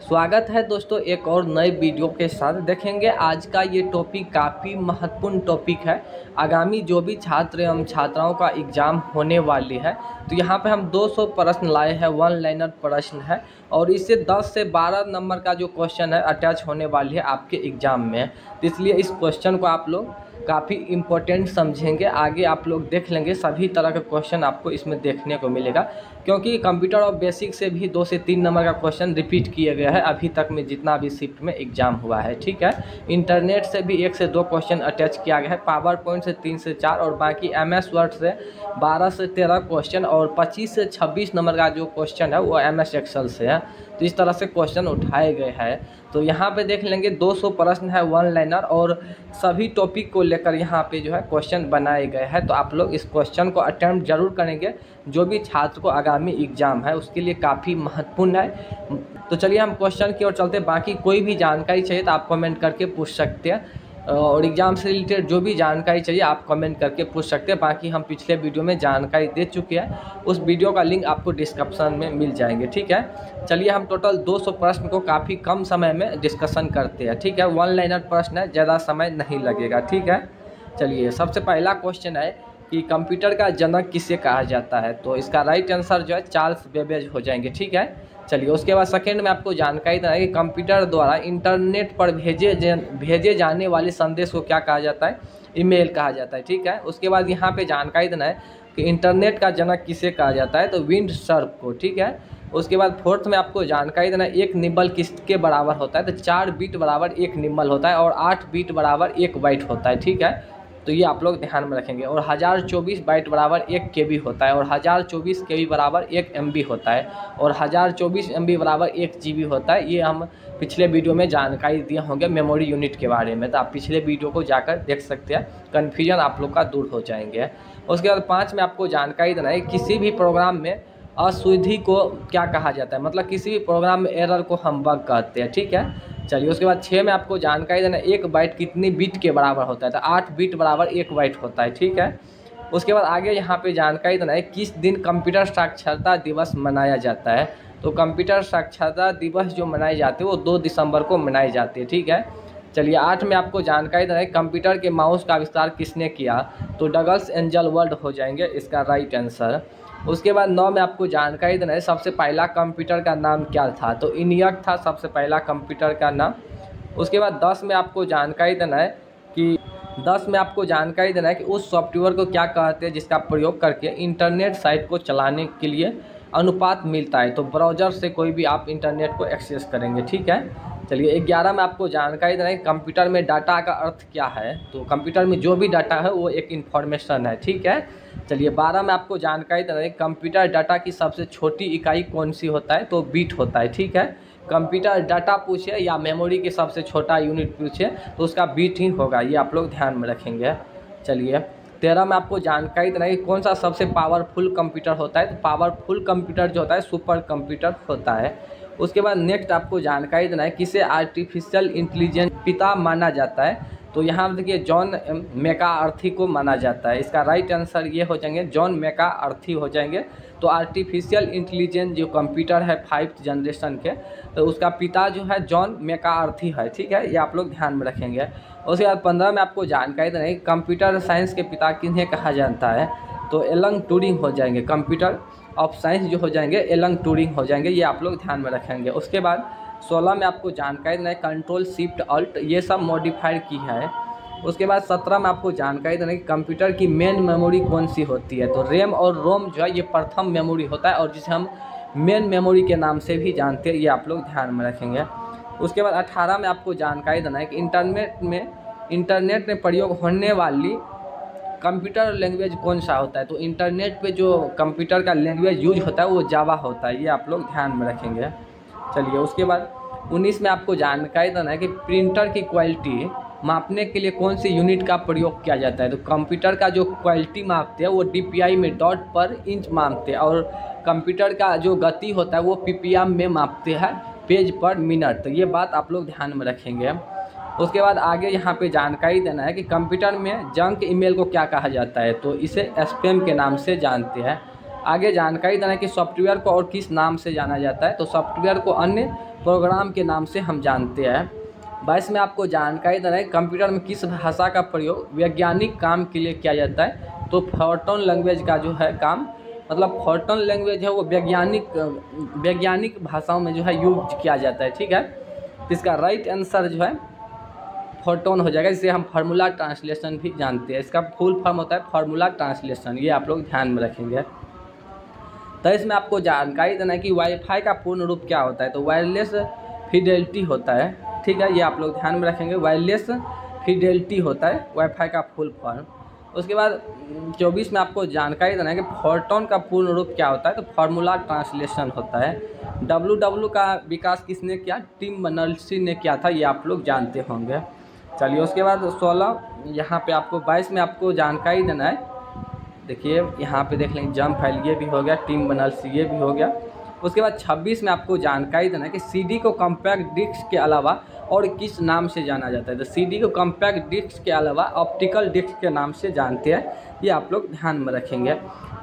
स्वागत है दोस्तों एक और नए वीडियो के साथ। देखेंगे आज का ये टॉपिक काफ़ी महत्वपूर्ण टॉपिक है। आगामी जो भी छात्र एवं छात्राओं का एग्ज़ाम होने वाली है तो यहाँ पे हम 200 प्रश्न लाए हैं वन लाइनर प्रश्न है। और इससे 10 से 12 नंबर का जो क्वेश्चन है अटैच होने वाली है आपके एग्ज़ाम में। इसलिए इस क्वेश्चन को आप लोग काफ़ी इम्पोर्टेंट समझेंगे, आगे आप लोग देख लेंगे, सभी तरह का क्वेश्चन आपको इसमें देखने को मिलेगा। क्योंकि कंप्यूटर और बेसिक से भी दो से तीन नंबर का क्वेश्चन रिपीट किया गया है, अभी तक में जितना भी शिफ्ट में एग्ज़ाम हुआ है, ठीक है? इंटरनेट से भी एक से दो क्वेश्चन अटैच किया गया है पावर पॉइंट से तीन से चार और बाकी एम एस वर्ड से बारह से तेरह क्वेश्चन और पच्चीस से छब्बीस नंबर का जो क्वेश्चन है, वो एम एस एक्सल से है। तो इस तरह से क्वेश्चन उठाए गए हैं। तो यहाँ पे देख लेंगे 200 प्रश्न है वन लाइनर और सभी टॉपिक को लेकर यहाँ पे जो है क्वेश्चन बनाए गए हैं। तो आप लोग इस क्वेश्चन को अटैम्प्ट ज़रूर करेंगे, जो भी छात्र को आगामी एग्ज़ाम है, उसके लिए काफ़ी महत्वपूर्ण है। तो चलिए हम क्वेश्चन की ओर चलते बाकी कोई भी जानकारी चाहिए तो आप कमेंट करके पूछ सकते हैं। और एग्ज़ाम से रिलेटेड जो भी जानकारी चाहिए आप कमेंट करके पूछ सकते हैं, बाकी हम पिछले वीडियो में जानकारी दे चुके हैं। उस वीडियो का लिंक आपको डिस्क्रिप्शन में मिल जाएँगे, ठीक है? चलिए हम टोटल 200 प्रश्न को काफ़ी कम समय में डिस्कशन करते हैं, ठीक है? वन लाइनर प्रश्न है, ज़्यादा समय नहीं लगेगा, ठीक है? चलिए, सबसे पहला क्वेश्चन है कि कंप्यूटर का जनक किसे कहा जाता है? तो इसका राइट आंसर जो है, चार्ल्स बेबेज हो जाएँगे, ठीक है? चलिए, उसके बाद सेकेंड में आपको जानकारी देना है कि कंप्यूटर द्वारा इंटरनेट पर भेजे भेजे जाने वाले संदेश को क्या कहा जाता है? ईमेल कहा जाता है, ठीक है? उसके बाद यहाँ पे जानकारी देना है कि इंटरनेट का जनक किसे कहा जाता है? तो विंड सर्प को, ठीक है? उसके बाद फोर्थ में आपको जानकारी देना है, एक निम्बल किसके बराबर होता है? तो चार बीट बराबर एक निम्बल होता है और आठ बीट बराबर एक बाइट होता है, ठीक है? तो ये आप लोग ध्यान में रखेंगे। और हज़ार चौबीस बाइट बराबर एक के बी होता है और हज़ार चौबीस के बी बराबर एक एम बी होता है और हज़ार चौबीस एम बी बराबर एक जी बी होता है। ये हम पिछले वीडियो में जानकारी दिए होंगे मेमोरी यूनिट के बारे में। तो आप पिछले वीडियो को जाकर देख सकते हैं, कन्फ्यूज़न आप लोग का दूर हो जाएँगे। उसके बाद पाँच में आपको जानकारी देना है किसी भी प्रोग्राम में अशुद्धि को क्या कहा जाता है? मतलब किसी भी प्रोग्राम में एरर को हम बग कहते हैं, ठीक है? चलिए, उसके बाद छः में आपको जानकारी देना एक बाइट कितनी बीट के बराबर होता है। तो आठ बीट बराबर एक बाइट होता है, ठीक है? उसके बाद आगे यहाँ पे जानकारी देना है, किस दिन कंप्यूटर साक्षरता दिवस मनाया जाता है? तो कंप्यूटर साक्षरता दिवस जो मनाए जाते हैं, वो दो दिसंबर को मनाए जाते हैं, ठीक है? चलिए, आठ में आपको जानकारी देना है कंप्यूटर के माउस का आविष्कार किसने किया? तो डगल्स एंजल वर्ल्ड हो जाएँगे, इसका राइट आंसर उसके बाद नौ में आपको जानकारी देना है, सबसे पहला कंप्यूटर का नाम क्या था? तो इनियक था सबसे पहला कंप्यूटर का नाम। उसके बाद दस में आपको जानकारी देना है कि, दस में आपको जानकारी देना है कि उस सॉफ्टवेयर को क्या कहते हैं, जिसका प्रयोग करके इंटरनेट साइट को चलाने के लिए अनुपात मिलता है। तो ब्राउज़र से कोई भी आप इंटरनेट को एक्सेस करेंगे, ठीक है? चलिए, ग्यारह में आपको जानकारी देना है कंप्यूटर में डाटा का अर्थ क्या है। तो कंप्यूटर में जो भी डाटा है, वो एक इन्फॉर्मेशन है, ठीक है? चलिए, बारह में आपको जानकारी देना है, कंप्यूटर डाटा की सबसे छोटी इकाई कौन सी होता है? तो बीट होता है, ठीक है? कंप्यूटर डाटा पूछे या मेमोरी के सबसे छोटा यूनिट पूछे तो उसका बीट ही होगा, ये आप लोग ध्यान में रखेंगे। चलिए, तेरह में आपको जानकारी देना है कि कौन सा सबसे पावरफुल कंप्यूटर होता है? तो पावरफुल कंप्यूटर जो होता है सुपर कंप्यूटर होता है। उसके बाद नेक्स्ट आपको जानकारी देना है, किसे आर्टिफिशियल इंटेलिजेंस पिता माना जाता है? तो यहाँ देखिए जॉन मेका अर्थी को माना जाता है। इसका राइट आंसर ये हो जाएँगे जॉन मेका अर्थी हो जाएँगे। तो आर्टिफिशियल इंटेलिजेंस जो कंप्यूटर है फाइव जनरेशन के तो उसका पिता जो है जॉन मेका अर्थी है, ठीक है? ये आप लोग ध्यान में रखेंगे। उसके बाद पंद्रह में आपको जानकारी देना कंप्यूटर साइंस के पिता किन्हें कहा जाता है। तो एलंग टूरिंग हो जाएँगे कंप्यूटर ऑफ़ साइंस जो हो जाएँगे एलंग टूरिंग हो जाएँगे, ये आप लोग ध्यान में रखेंगे। उसके बाद सोलह में आपको जानकारी देना है कंट्रोल शिफ्ट अल्ट ये सब मॉडिफाइड की है। उसके बाद सत्रह में आपको जानकारी देना है कि कंप्यूटर की मेन मेमोरी कौन सी होती है। तो रैम और रोम जो है, ये प्रथम मेमोरी होता है और जिसे हम मेन मेमोरी के नाम से भी जानते हैं, ये आप लोग ध्यान में रखेंगे। उसके बाद अठारह में आपको जानकारी देना है कि इंटरनेट में इंटरनेट में प्रयोग होने वाली कंप्यूटर लैंग्वेज कौन सा होता है। तो इंटरनेट पे जो कंप्यूटर का लैंग्वेज यूज़ होता है, वो जावा होता है, ये आप लोग ध्यान में रखेंगे। चलिए, उसके बाद उन्नीस में आपको जानकारी देना है कि प्रिंटर की क्वालिटी मापने के लिए कौन सी यूनिट का प्रयोग किया जाता है। तो कंप्यूटर का जो क्वालिटी मापते हैं, वो डीपीआई में डॉट पर इंच मापते हैं और कंप्यूटर का जो गति होता है, वो पीपीएम में मापते हैं पेज पर मिनट तो ये बात आप लोग ध्यान में रखेंगे। उसके बाद आगे यहाँ पे जानकारी देना है कि कंप्यूटर में जंक ईमेल को क्या कहा जाता है तो इसे स्पैम के नाम से जानते हैं। आगे जानकारी देना कि सॉफ्टवेयर को और किस नाम से जाना जाता है। तो सॉफ्टवेयर को अन्य प्रोग्राम के नाम से हम जानते हैं। बाईस में आपको जानकारी देना है, कंप्यूटर में किस भाषा का प्रयोग वैज्ञानिक काम के लिए किया जाता है। तो फोर्टोन लैंग्वेज का जो है काम मतलब फोर्टोन लैंग्वेज है वो वैज्ञानिक वैज्ञानिक भाषाओं में जो है यूज़ किया जाता है, ठीक है? इसका राइट आंसर जो है फोटोन हो जाएगा, जिसे हम फार्मूला ट्रांसलेशन भी जानते हैं। इसका फुल फॉर्म होता है फार्मूला ट्रांसलेशन, ये आप लोग ध्यान में रखेंगे। तो इसमें आपको जानकारी देना है कि वाईफाई का पूर्ण रूप क्या होता है। तो वायरलेस फिडेलिटी होता है, ठीक है, ये आप लोग ध्यान में रखेंगे। वायरलेस फिडेलिटी होता है वाईफाई का फुल फॉर्म उसके बाद चौबीस में आपको जानकारी देना है कि फोर्टोन का पूर्ण रूप क्या होता है। तो फार्मूला ट्रांसलेशन होता है। डब्लू डब्लू का विकास किसने किया? टीम बनर्सी ने किया था, ये आप लोग जानते होंगे। चलिए, उसके बाद सोलह, यहाँ पे आपको बाईस में आपको जानकारी देना है देखिए, यहाँ पे देख लेंगे जम फ़ाइल ये भी हो गया टीम बनर्सी ये भी हो गया। उसके बाद 26 में आपको जानकारी देना है कि सीडी को कॉम्पैक्ट डिस्क के अलावा और किस नाम से जाना जाता है। तो सीडी को कॉम्पैक्ट डिस्क के अलावा ऑप्टिकल डिस्क के नाम से जानते हैं, ये आप लोग ध्यान में रखेंगे।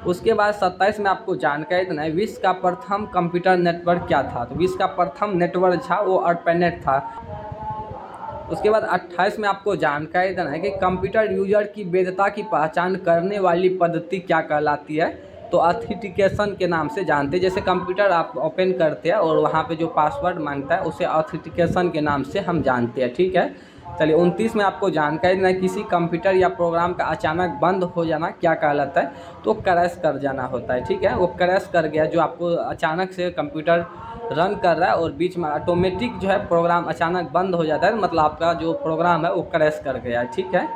उसके बाद सत्ताईस में आपको जानकारी देना है, विश्व का प्रथम कंप्यूटर नेटवर्क क्या था? तो विश्व का प्रथम नेटवर्क था, वो अर्पेनेट था। उसके बाद 28 में आपको जानकारी देना है कि कंप्यूटर यूज़र की वैधता की पहचान करने वाली पद्धति क्या कहलाती है। तो ऑथेंटिकेशन के नाम से जानते हैं। जैसे कंप्यूटर आप ओपन करते हैं और वहाँ पे जो पासवर्ड माँगता है, उसे ऑथेंटिकेशन के नाम से हम जानते हैं। ठीक है? चलिए, उनतीस में आपको जानकारी देना किसी कंप्यूटर या प्रोग्राम का अचानक बंद हो जाना क्या कहलाता है? तो क्रैश कर जाना होता है। ठीक है? वो क्रैश कर गया जो आपको अचानक से कंप्यूटर रन कर रहा है और बीच में ऑटोमेटिक जो है प्रोग्राम अचानक बंद हो जाता है। मतलब आपका जो प्रोग्राम है वो क्रैश कर गया है, ठीक है?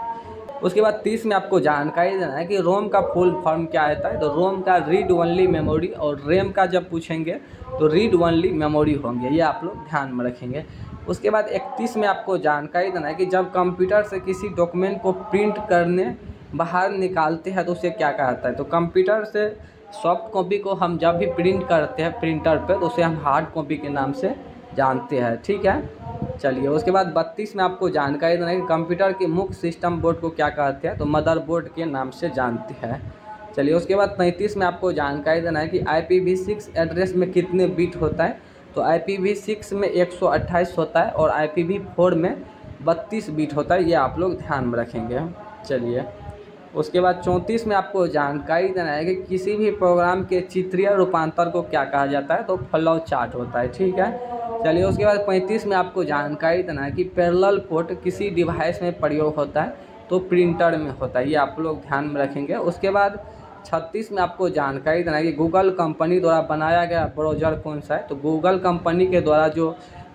उसके बाद तीस में आपको जानकारी देना है कि रोम का फुल फॉर्म क्या आता है। तो रोम का रीड ओनली मेमोरी और रैम का जब पूछेंगे तो रीड ओनली मेमोरी होंगे, ये आप लोग ध्यान में रखेंगे। उसके बाद इकतीस में आपको जानकारी देना है कि जब कंप्यूटर से किसी डॉक्यूमेंट को प्रिंट करने बाहर निकालते हैं तो उसे क्या कहता है? तो कंप्यूटर से सॉफ्ट कॉपी को हम जब भी प्रिंट करते हैं प्रिंटर पे तो उसे हम हार्ड कॉपी के नाम से जानते हैं, ठीक है? चलिए, उसके बाद बत्तीस में आपको जानकारी देना है कि कंप्यूटर के मुख्य सिस्टम बोर्ड को क्या कहते हैं तो मदरबोर्ड के नाम से जानते हैं। चलिए, उसके बाद तैंतीस में आपको जानकारी देना है कि आई एड्रेस में कितने बीट होता है तो आई में एक सौ अट्ठाईस होता है और आई में बत्तीस बीट होता है, ये आप लोग ध्यान में रखेंगे। चलिए उसके बाद चौंतीस में आपको जानकारी देना है कि किसी भी प्रोग्राम के चित्रीय रूपांतर को क्या कहा जाता है तो फ्लो चार्ट होता है, ठीक है? चलिए, उसके बाद पैंतीस में आपको जानकारी देना है कि पैरल पोर्ट किसी डिवाइस में प्रयोग होता है तो प्रिंटर में होता है, ये आप लोग ध्यान में रखेंगे। उसके बाद छत्तीस में आपको जानकारी देना है कि गूगल कंपनी द्वारा बनाया गया ब्राउज़र कौन सा है तो गूगल कंपनी के द्वारा जो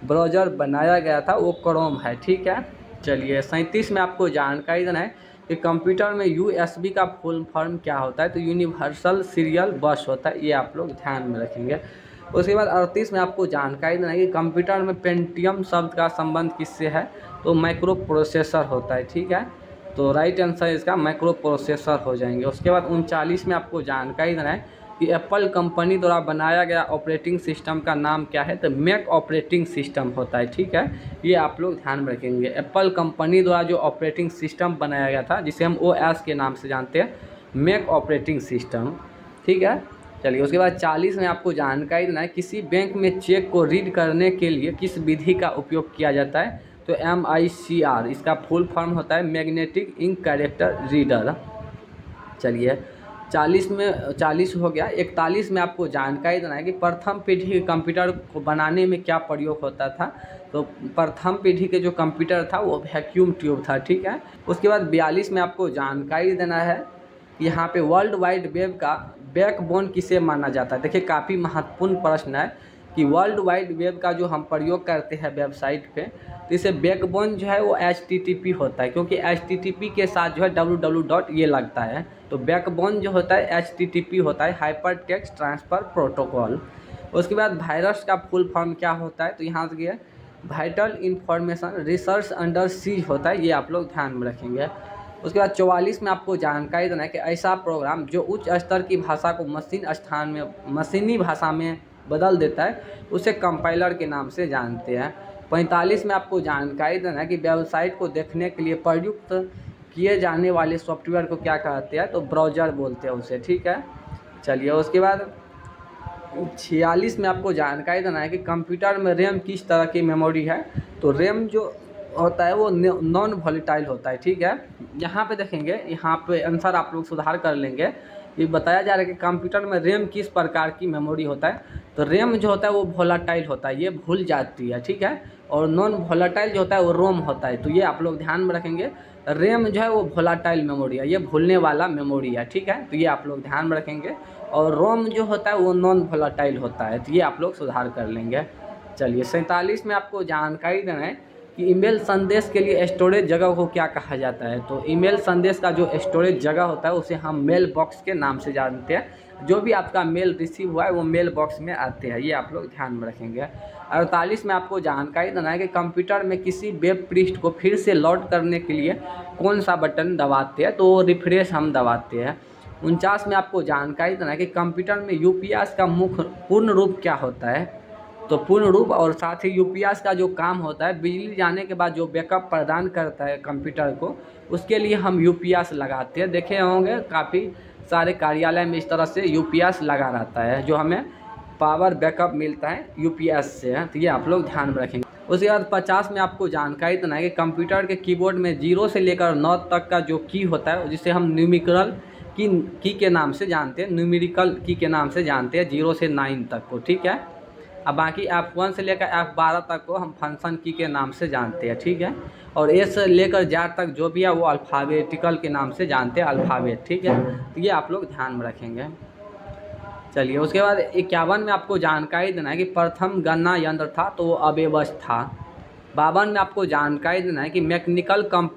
ब्राउज़र बनाया गया था, वो क्रोम है, ठीक है? चलिए, सैंतीस में आपको जानकारी देना है कि कंप्यूटर में यूएसबी का फुल फॉर्म क्या होता है? तो यूनिवर्सल सीरियल बस होता है, ये आप लोग ध्यान में रखेंगे। उसके बाद अड़तीस में आपको जानकारी देना है कि कंप्यूटर में पेंटियम शब्द का संबंध किससे है? तो माइक्रो प्रोसेसर होता है, ठीक है? तो राइट आंसर इसका माइक्रो प्रोसेसर हो जाएँगे। उसके बाद उनचालीस में आपको जानकारी देना है कि एप्पल कंपनी द्वारा बनाया गया ऑपरेटिंग सिस्टम का नाम क्या है? तो मैक ऑपरेटिंग सिस्टम होता है, ठीक है? ये आप लोग ध्यान में रखेंगे। एप्पल कंपनी द्वारा जो ऑपरेटिंग सिस्टम बनाया गया था, जिसे हम ओ एस के नाम से जानते हैं मैक ऑपरेटिंग सिस्टम ठीक है? चलिए, उसके बाद चालीस में आपको जानकारी देना है, किसी बैंक में चेक को रीड करने के लिए किस विधि का उपयोग किया जाता है? तो एम आई सी आर इसका फुल फॉर्म होता है मैग्नेटिक इंक कैरेक्टर रीडर चलिए चालीस में, चालीस हो गया, इकतालीस में आपको जानकारी देना है कि प्रथम पीढ़ी के कंप्यूटर को बनाने में क्या प्रयोग होता था। तो प्रथम पीढ़ी के जो कंप्यूटर था, वो वैक्यूम ट्यूब था, ठीक है? उसके बाद बयालीस में आपको जानकारी देना है कि यहाँ पे वर्ल्ड वाइड वेब का बैकबोन किसे माना जाता है। देखिए, काफ़ी महत्वपूर्ण प्रश्न है। कि वर्ल्ड वाइड वेब का जो हम प्रयोग करते हैं वेबसाइट पे तो इसे बैकबोन जो है वो एचटीटीपी होता है, क्योंकि एचटीटीपी के साथ जो है डब्ल्यू डॉट ये लगता है। तो बैकबोन जो होता है एचटीटीपी होता है हाइपर टेक्स्ट ट्रांसफ़र प्रोटोकॉल उसके बाद वायरस का फुल फॉर्म क्या होता है तो यहाँ से vital information research under siege होता है, ये आप लोग ध्यान में रखेंगे। उसके बाद चौवालीस में आपको जानकारी देना है कि ऐसा प्रोग्राम जो उच्च स्तर की भाषा को मशीन स्थान में, मशीनी भाषा में बदल देता है, उसे कंपाइलर के नाम से जानते हैं। पैंतालीस में आपको जानकारी देना है कि वेबसाइट को देखने के लिए प्रयुक्त किए जाने वाले सॉफ्टवेयर को क्या कहते हैं तो ब्राउज़र बोलते हैं उसे, ठीक है? चलिए, उसके बाद छियालीस में आपको जानकारी देना है कि कंप्यूटर में रैम किस तरह की मेमोरी है। तो रैम जो होता है वो नॉन वॉलीटाइल होता है, ठीक है? यहाँ पे देखेंगे, यहाँ पे आंसर आप लोग सुधार कर लेंगे। ये बताया जा रहा है कि कंप्यूटर में रैम किस प्रकार की मेमोरी होता है? तो रैम जो होता है वो वोलाटाइल होता है, ये भूल जाती है, ठीक है? और नॉन वोलाटाइल जो होता है वो रोम होता है तो ये आप लोग ध्यान में रखेंगे। रैम जो है वो वोलाटाइल मेमोरी है, ये भूलने वाला मेमोरी है, ठीक है? तो ये आप लोग ध्यान में रखेंगे। और रोम जो होता है वो नॉन वोलाटाइल होता है तो ये आप लोग सुधार कर लेंगे। चलिए, सैंतालीस में आपको जानकारी देना है कि ईमेल संदेश के लिए स्टोरेज जगह को क्या कहा जाता है? तो ईमेल संदेश का जो स्टोरेज जगह होता है, उसे हम मेल बॉक्स के नाम से जानते हैं। जो भी आपका मेल रिसीव हुआ है, वो मेल बॉक्स में आते हैं। ये आप लोग ध्यान में रखेंगे। अड़तालीस में आपको जानकारी देना है कि कंप्यूटर में किसी वेब पृष्ठ को फिर से लोड करने के लिए कौन सा बटन दबाते हैं तो रिफ्रेश हम दबाते हैं। उनचास में आपको जानकारी देना है कि कंप्यूटर में यूपीएस का मुख्य पूर्ण रूप क्या होता है? तो पूर्ण रूप और साथ ही यूपीएस का जो काम होता है, बिजली जाने के बाद जो बैकअप प्रदान करता है कंप्यूटर को, उसके लिए हम यूपीएस लगाते हैं। देखे होंगे, काफ़ी सारे कार्यालय में इस तरह से यूपीएस लगा रहता है, जो हमें पावर बैकअप मिलता है यूपीएस से, है तो ये आप लोग ध्यान में रखेंगे। उसके बाद पचास में आपको जानकारी इतना है कि कंप्यूटर के कीबोर्ड में ज़ीरो से लेकर नौ तक का जो की होता है, जिसे हम न्यूमिकल की की के नाम से जानते हैं न्यूमेरिकल की के नाम से जानते हैं ज़ीरो से नाइन तक को, ठीक है? अब बाकी एफ़ वन से लेकर एफ़ बारह तक को हम फ़ंक्शन की के नाम से जानते हैं, ठीक है? और ए से लेकर जार तक जो भी है, वो अल्फ़ाबेटिकल के नाम से जानते हैं अल्फ़ाबेट ठीक है? तो ये आप लोग ध्यान में रखेंगे। चलिए, उसके बाद इक्यावन में आपको जानकारी देना है कि प्रथम गन्ना यंत्र था तो वो अबेवश था। बावन में आपको जानकारी देना है कि मैकेनिकल कम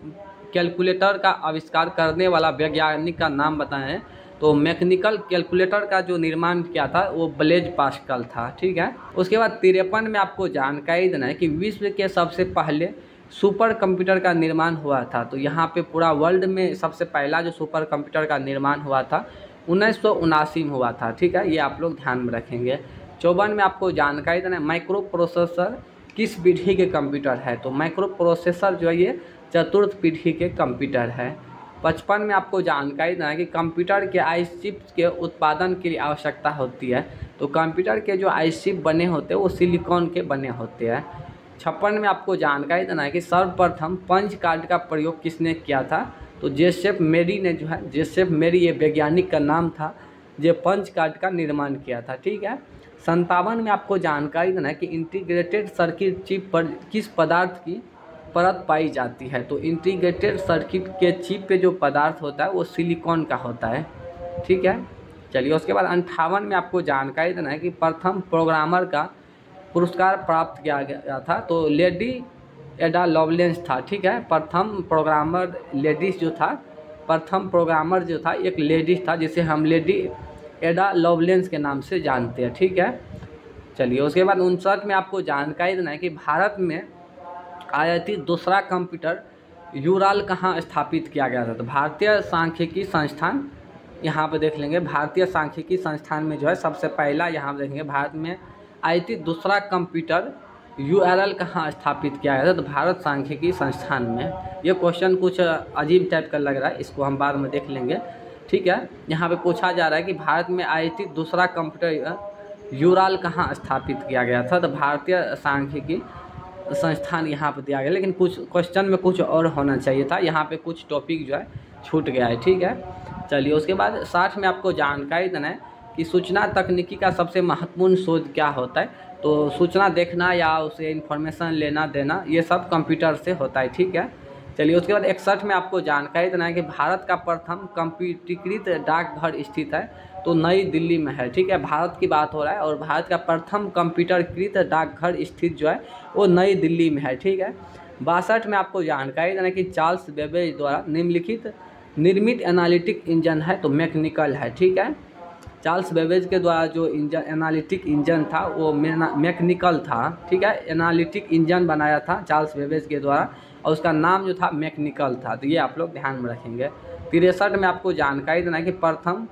कैलकुलेटर का आविष्कार करने वाला वैज्ञानिक का नाम बताएँ। तो मैकेनिकल कैलकुलेटर का जो निर्माण किया था, वो ब्लेज पास्कल था, ठीक है? उसके बाद तिरपन में आपको जानकारी देना है कि विश्व के सबसे पहले सुपर कंप्यूटर का निर्माण हुआ था। तो यहाँ पे पूरा वर्ल्ड में सबसे पहला जो सुपर कंप्यूटर का निर्माण हुआ था, उन्नीस सौ उनासी में हुआ था, ठीक है? ये आप लोग ध्यान में रखेंगे। चौवन में आपको जानकारी देना है माइक्रो प्रोसेसर किस पीढ़ी के कंप्यूटर है? तो माइक्रो प्रोसेसर जो है, ये चतुर्थ पीढ़ी के कंप्यूटर है। पचपन में आपको जानकारी देना है कि कंप्यूटर के आई चिप्स के उत्पादन के लिए आवश्यकता होती है। तो कंप्यूटर के जो आई चिप बने होते हैं, वो सिलिकॉन के बने होते हैं। छप्पन में आपको जानकारी देना है कि सर्वप्रथम पंच कार्ड का प्रयोग किसने किया था? तो जेसेफ मेरी ने जो है, जेसेफ मेरी ये वैज्ञानिक का नाम था जो पंच कार्ड का निर्माण किया था, ठीक है? संतावन में आपको जानकारी देना है कि इंटीग्रेटेड सर्किट चिप पर किस पदार्थ की परत पाई जाती है। तो इंटीग्रेटेड सर्किट के चिप पे जो पदार्थ होता है, वो सिलिकॉन का होता है। ठीक है? चलिए, उसके बाद अंठावन में आपको जानकारी देना है कि प्रथम प्रोग्रामर का पुरस्कार प्राप्त किया गया था। तो लेडी एडा लवलेंस था, ठीक है? प्रथम प्रोग्रामर लेडीज़ जो था, प्रथम प्रोग्रामर जो था, एक लेडीज़ था, जिसे हम लेडी एडा लवलेंस के नाम से जानते हैं, ठीक है? चलिए, उसके बाद उनसठ में आपको जानकारी देना है कि भारत में आईआईटी दूसरा कंप्यूटर यूराल कहाँ स्थापित किया गया था? तो भारतीय सांख्यिकी संस्थान यहाँ पे देख लेंगे। भारतीय सांख्यिकी संस्थान में जो है, सबसे पहला यहाँ पे देखेंगे, भारत में आई दूसरा कंप्यूटर यू आर एल कहाँ स्थापित किया गया था? तो भारत सांख्यिकी संस्थान में। ये क्वेश्चन कुछ अजीब टाइप का लग रहा है, इसको हम बाद में देख लेंगे। ठीक है? यहाँ पे पूछा जा रहा है कि भारत में आई दूसरा कंप्यूटर यूराल कहाँ स्थापित किया गया था? तो भारतीय सांख्यिकी संस्थान यहाँ पर दिया गया। लेकिन कुछ क्वेश्चन में कुछ और होना चाहिए था। यहाँ पे कुछ टॉपिक जो है, छूट गया है, ठीक है? चलिए, उसके बाद साथ में आपको जानकारी देना है कि सूचना तकनीकी का सबसे महत्वपूर्ण शोध क्या होता है। तो सूचना देखना या उसे इन्फॉर्मेशन लेना, देना, ये सब कंप्यूटर से होता है, ठीक है? चलिए, उसके बाद इकसठ में आपको जानकारी देना है कि भारत का प्रथम कंप्यूटरीकृत डाकघर स्थित है। तो नई दिल्ली में है। ठीक है, भारत की बात हो रहा है और भारत का प्रथम कंप्यूटरकृत डाकघर स्थित जो है, वो नई दिल्ली में है। ठीक है, बासठ में आपको जानकारी देना कि चार्ल्स बेबेज द्वारा निम्नलिखित निर्मित एनालिटिक इंजन है तो मैकेनिकल है। ठीक है, चार्ल्स बेबेज के द्वारा जो इंजन, एनालिटिक इंजन था, वो मैकेनिकल था। ठीक है, एनालिटिक इंजन बनाया था चार्ल्स बेबेज के द्वारा और उसका नाम जो था मैकेनिकल था। तो ये आप लोग ध्यान में रखेंगे। तिरसठ में आपको जानकारी देना है कि प्रथम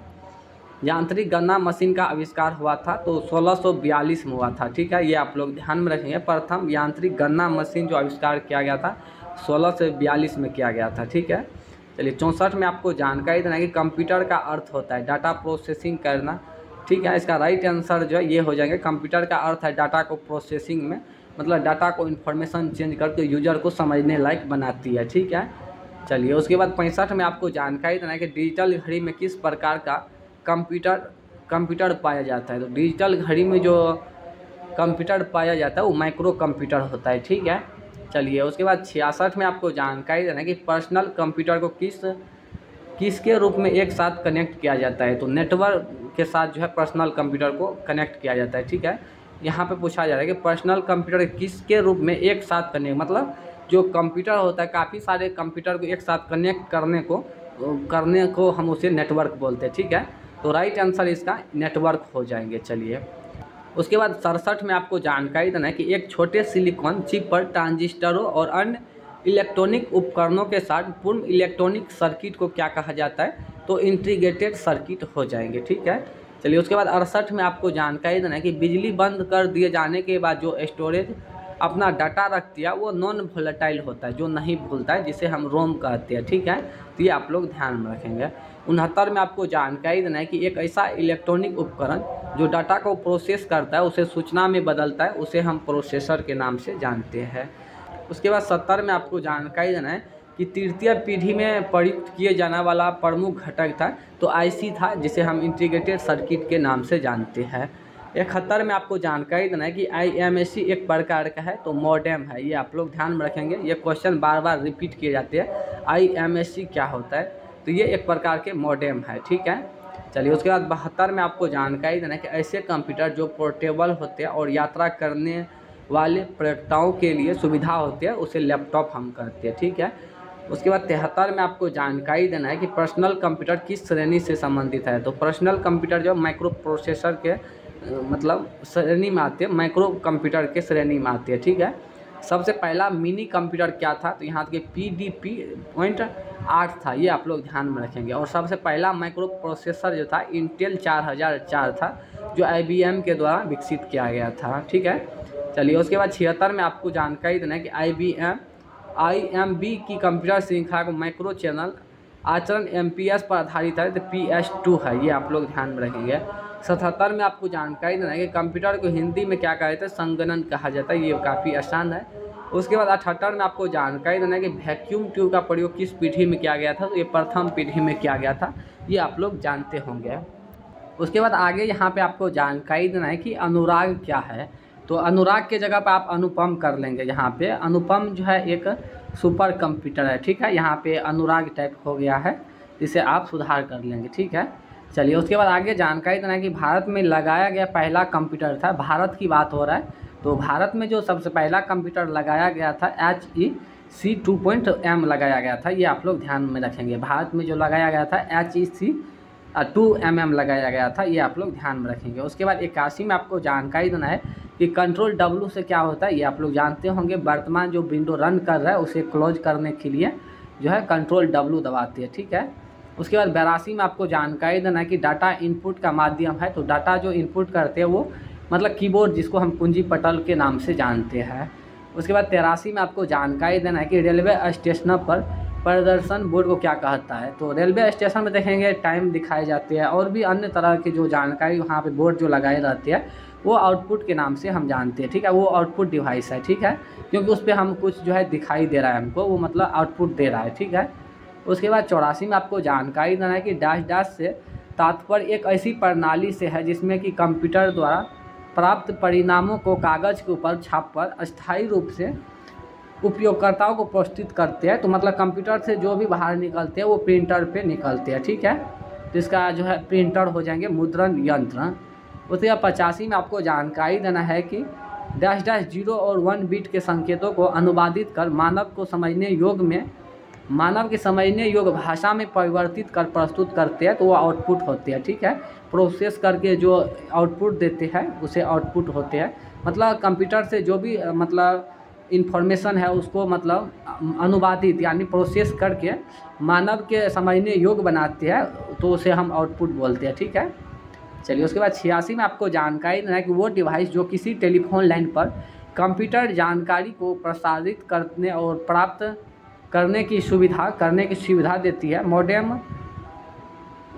यांत्रिक गन्ना मशीन का आविष्कार हुआ था तो 1642 में हुआ था, ठीक है? ये आप लोग ध्यान में रखेंगे। प्रथम यांत्रिक गन्ना मशीन जो आविष्कार किया गया था, सोलह से बयालीस में किया गया था, ठीक है? चलिए, चौंसठ में आपको जानकारी देना कि कंप्यूटर का अर्थ होता है डाटा प्रोसेसिंग करना, ठीक है? इसका राइट आंसर जो है, ये हो जाएँगे। कंप्यूटर का अर्थ है डाटा को प्रोसेसिंग में मतलब डाटा को इन्फॉर्मेशन चेंज करके यूज़र को समझने लायक बनाती है, ठीक है? चलिए, उसके बाद पैंसठ में आपको जानकारी देना है कि डिजिटल घड़ी में किस प्रकार का कंप्यूटर कंप्यूटर पाया जाता है। तो डिजिटल घड़ी में जो कंप्यूटर पाया जाता है, वो माइक्रो कंप्यूटर होता है, ठीक है? चलिए, उसके बाद छियासठ में आपको जानकारी देना कि पर्सनल कंप्यूटर को किस, किसके रूप में एक साथ कनेक्ट किया जाता है। तो नेटवर्क के साथ जो है पर्सनल कंप्यूटर को कनेक्ट किया जाता है, ठीक है? यहाँ पे पूछा जा रहा है कि पर्सनल कंप्यूटर किसके रूप में एक साथ कनेक्ट मतलब जो कंप्यूटर होता है, काफ़ी सारे कंप्यूटर को एक साथ कनेक्ट करने को करने को हम उसे नेटवर्क बोलते हैं, ठीक है? तो राइट आंसर इसका नेटवर्क हो जाएँगे, चलिए। उसके बाद सड़सठ में आपको जानकारी देना है कि एक छोटे सिलिकॉन चिप पर ट्रांजिस्टरों और अन्य इलेक्ट्रॉनिक उपकरणों के साथ पूर्ण इलेक्ट्रॉनिक सर्किट को क्या कहा जाता है? तो इंटीग्रेटेड सर्किट हो जाएँगे, ठीक है? चलिए, उसके बाद अड़सठ में आपको जानकारी देना है कि बिजली बंद कर दिए जाने के बाद जो स्टोरेज अपना डाटा रखती है, वो नॉन वोलेटाइल होता है, जो नहीं भूलता है, जिसे हम रोम कहते हैं, ठीक है? तो ये आप लोग ध्यान में रखेंगे। उनहत्तर में आपको जानकारी देना है कि एक ऐसा इलेक्ट्रॉनिक उपकरण जो डाटा को प्रोसेस करता है, उसे सूचना में बदलता है, उसे हम प्रोसेसर के नाम से जानते हैं। उसके बाद सत्तर में आपको जानकारी देना है कि तृतीय पीढ़ी में प्रयुक्त किए जाने वाला प्रमुख घटक था तो आईसी था, जिसे हम इंटीग्रेटेड सर्किट के नाम से जानते हैं। इकहत्तर में आपको जानकारी देना है कि आई एम एस सी एक प्रकार का है तो मॉडेम है, ये आप लोग ध्यान में रखेंगे। ये क्वेश्चन बार बार रिपीट किए जाते हैं आई एम एस सी क्या होता है? तो ये एक प्रकार के मॉडेम है, ठीक है? चलिए, उसके बाद बहत्तर में आपको जानकारी देना है कि ऐसे कंप्यूटर जो पोर्टेबल होते हैं और यात्रा करने वाले प्रयोक्ताओं के लिए सुविधा होती है, उसे लैपटॉप हम करते हैं, ठीक है? उसके बाद तिहत्तर में आपको जानकारी देना है कि पर्सनल कंप्यूटर किस श्रेणी से संबंधित है। तो पर्सनल कंप्यूटर जो माइक्रो प्रोसेसर के मतलब श्रेणी में आते हैं माइक्रो कंप्यूटर के श्रेणी में आते हैं, ठीक है? सबसे पहला मिनी कंप्यूटर क्या था? तो यहाँ के पी डी पी पॉइंट आठ था, ये आप लोग ध्यान में रखेंगे। और सबसे पहला माइक्रो प्रोसेसर जो था इंटेल चार हज़ार चार था, जो आई बी एम के द्वारा विकसित किया गया था। ठीक है? चलिए, उसके बाद छिहत्तर में आपको जानकारी देना है कि I B M I M B की कंप्यूटर श्रृंखला को माइक्रो चैनल आचरण एम पी एस पर आधारित है तो पी एस टू है, ये आप लोग ध्यान में रखेंगे। सतहत्तर में आपको जानकारी देना है कि कंप्यूटर को हिंदी में क्या कहा जाता है? संगणन कहा जाता है। ये काफ़ी आसान है। उसके बाद अठहत्तर में आपको जानकारी देना है कि वैक्यूम ट्यूब का प्रयोग किस पीढ़ी में किया गया था? तो ये प्रथम पीढ़ी में किया गया था। ये आप लोग जानते होंगे। उसके बाद आगे यहाँ पे आपको जानकारी देना है कि अनुराग क्या है। तो अनुराग के जगह पर आप अनुपम कर लेंगे यहाँ पे। अनुपम जो है एक सुपर कंप्यूटर है, ठीक है? यहाँ पे अनुराग टाइप हो गया है। इसे आप सुधार कर लेंगे, ठीक है? चलिए, उसके बाद आगे जानकारी देना है कि भारत में लगाया गया पहला कंप्यूटर था। भारत की बात हो रहा है तो भारत में जो सबसे पहला कंप्यूटर लगाया गया था H E C two point M लगाया गया था। ये आप लोग ध्यान में रखेंगे। भारत में जो लगाया गया था H E C two M M लगाया गया था। ये आप लोग ध्यान में रखेंगे। उसके बाद इक्यासी में आपको जानकारी देना है कि कंट्रोल डब्लू से क्या होता है, ये आप लोग जानते होंगे। वर्तमान जो विंडो रन कर रहा है, उसे क्लोज करने के लिए जो है कंट्रोल डब्लू दबाती है, ठीक है? उसके बाद बेरासी में आपको जानकारी देना है कि डाटा इनपुट का माध्यम है तो डाटा जो इनपुट करते हैं वो मतलब कीबोर्ड जिसको हम कुंजी पटल के नाम से जानते हैं। उसके बाद तेरासी में आपको जानकारी देना है कि रेलवे स्टेशनों पर प्रदर्शन बोर्ड को क्या कहता है। तो रेलवे स्टेशन में देखेंगे, टाइम दिखाए जाते हैं और भी अन्य तरह की जो जानकारी वहाँ पे बोर्ड जो लगाए रहते हैं, वो आउटपुट के नाम से हम जानते हैं, ठीक है? वो आउटपुट डिवाइस है, ठीक है? क्योंकि उस पर हम कुछ जो है दिखाई दे रहा है हमको, वो मतलब आउटपुट दे रहा है, ठीक है? उसके बाद चौरासी में आपको जानकारी देना है कि डैश डैश से तात्पर्य एक ऐसी प्रणाली से है जिसमें कि कंप्यूटर द्वारा प्राप्त परिणामों को कागज़ के ऊपर छाप पर अस्थायी रूप से उपयोगकर्ताओं को प्रस्तुत करते हैं। तो मतलब कंप्यूटर से जो भी बाहर निकलते हैं, वो प्रिंटर पे निकलते हैं, ठीक है? तो इसका जो है प्रिंटर हो जाएँगे मुद्रण यंत्र। उसके बाद पचासी में आपको जानकारी देना है कि डैश डैश ज़ीरो और वन बीट के संकेतों को अनुवादित कर मानव को समझने योग में मानव के समझने योग्य भाषा में परिवर्तित कर, प्रस्तुत करते हैं तो वो आउटपुट होते हैं, ठीक है? प्रोसेस करके जो आउटपुट देते हैं, उसे आउटपुट होते हैं। मतलब कंप्यूटर से जो भी मतलब इंफॉर्मेशन है, उसको मतलब अनुवादित, यानी प्रोसेस करके मानव के समझने योग्य बनाते हैं तो उसे हम आउटपुट बोलते हैं, ठीक है? चलिए, उसके बाद छियासी में आपको जानकारी देना है कि वो डिवाइस जो किसी टेलीफोन लाइन पर कंप्यूटर जानकारी को प्रसारित करने और प्राप्त करने की सुविधा, करने की सुविधा देती है। मॉडेम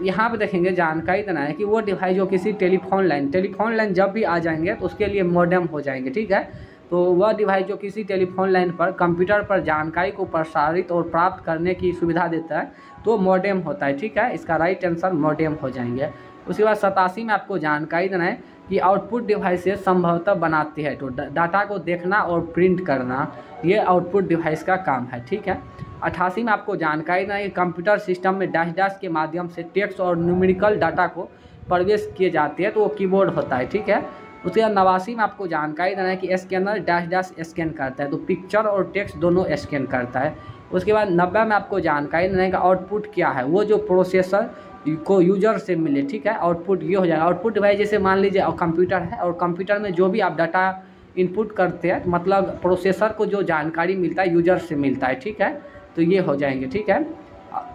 यहाँ पे देखेंगे, जानकारी देना है कि वो डिवाइस जो किसी टेलीफोन लाइन टेलीफोन लाइन जब भी आ जाएँगे तो उसके लिए मॉडेम हो जाएँगे, ठीक है? तो वह डिवाइस जो किसी टेलीफोन लाइन पर कंप्यूटर पर जानकारी को प्रसारित और प्राप्त करने की सुविधा देता है तो मॉडेम होता है, ठीक है? इसका राइट आंसर मॉडेम हो जाएँगे। उसके बाद सतासी में आपको जानकारी देना है कि आउटपुट डिवाइसेस संभवतः बनाती है। तो डाटा को देखना और प्रिंट करना, ये आउटपुट डिवाइस का काम है, ठीक है? अट्ठासी में आपको जानकारी देना है कि कंप्यूटर सिस्टम में डैश डैश के माध्यम से टेक्स्ट और न्यूमेरिकल डाटा को प्रवेश किए जाते हैं तो वो कीबोर्ड होता है, ठीक है? उसके बाद नवासी में आपको जानकारी देना है कि स्कैनर डैश डैश स्कैन करता है तो पिक्चर और टेक्स्ट दोनों स्कैन करता है। उसके बाद नब्बे में आपको जानकारी देना है कि आउटपुट क्या है। वो जो प्रोसेसर को यूज़र से मिले, ठीक है? आउटपुट ये हो जाएगा। आउटपुट भाई, जैसे मान लीजिए, और कंप्यूटर है, और कंप्यूटर में जो भी आप डाटा इनपुट करते हैं मतलब प्रोसेसर को जो जानकारी मिलता है यूज़र से मिलता है, ठीक है? तो ये हो जाएँगे, ठीक है?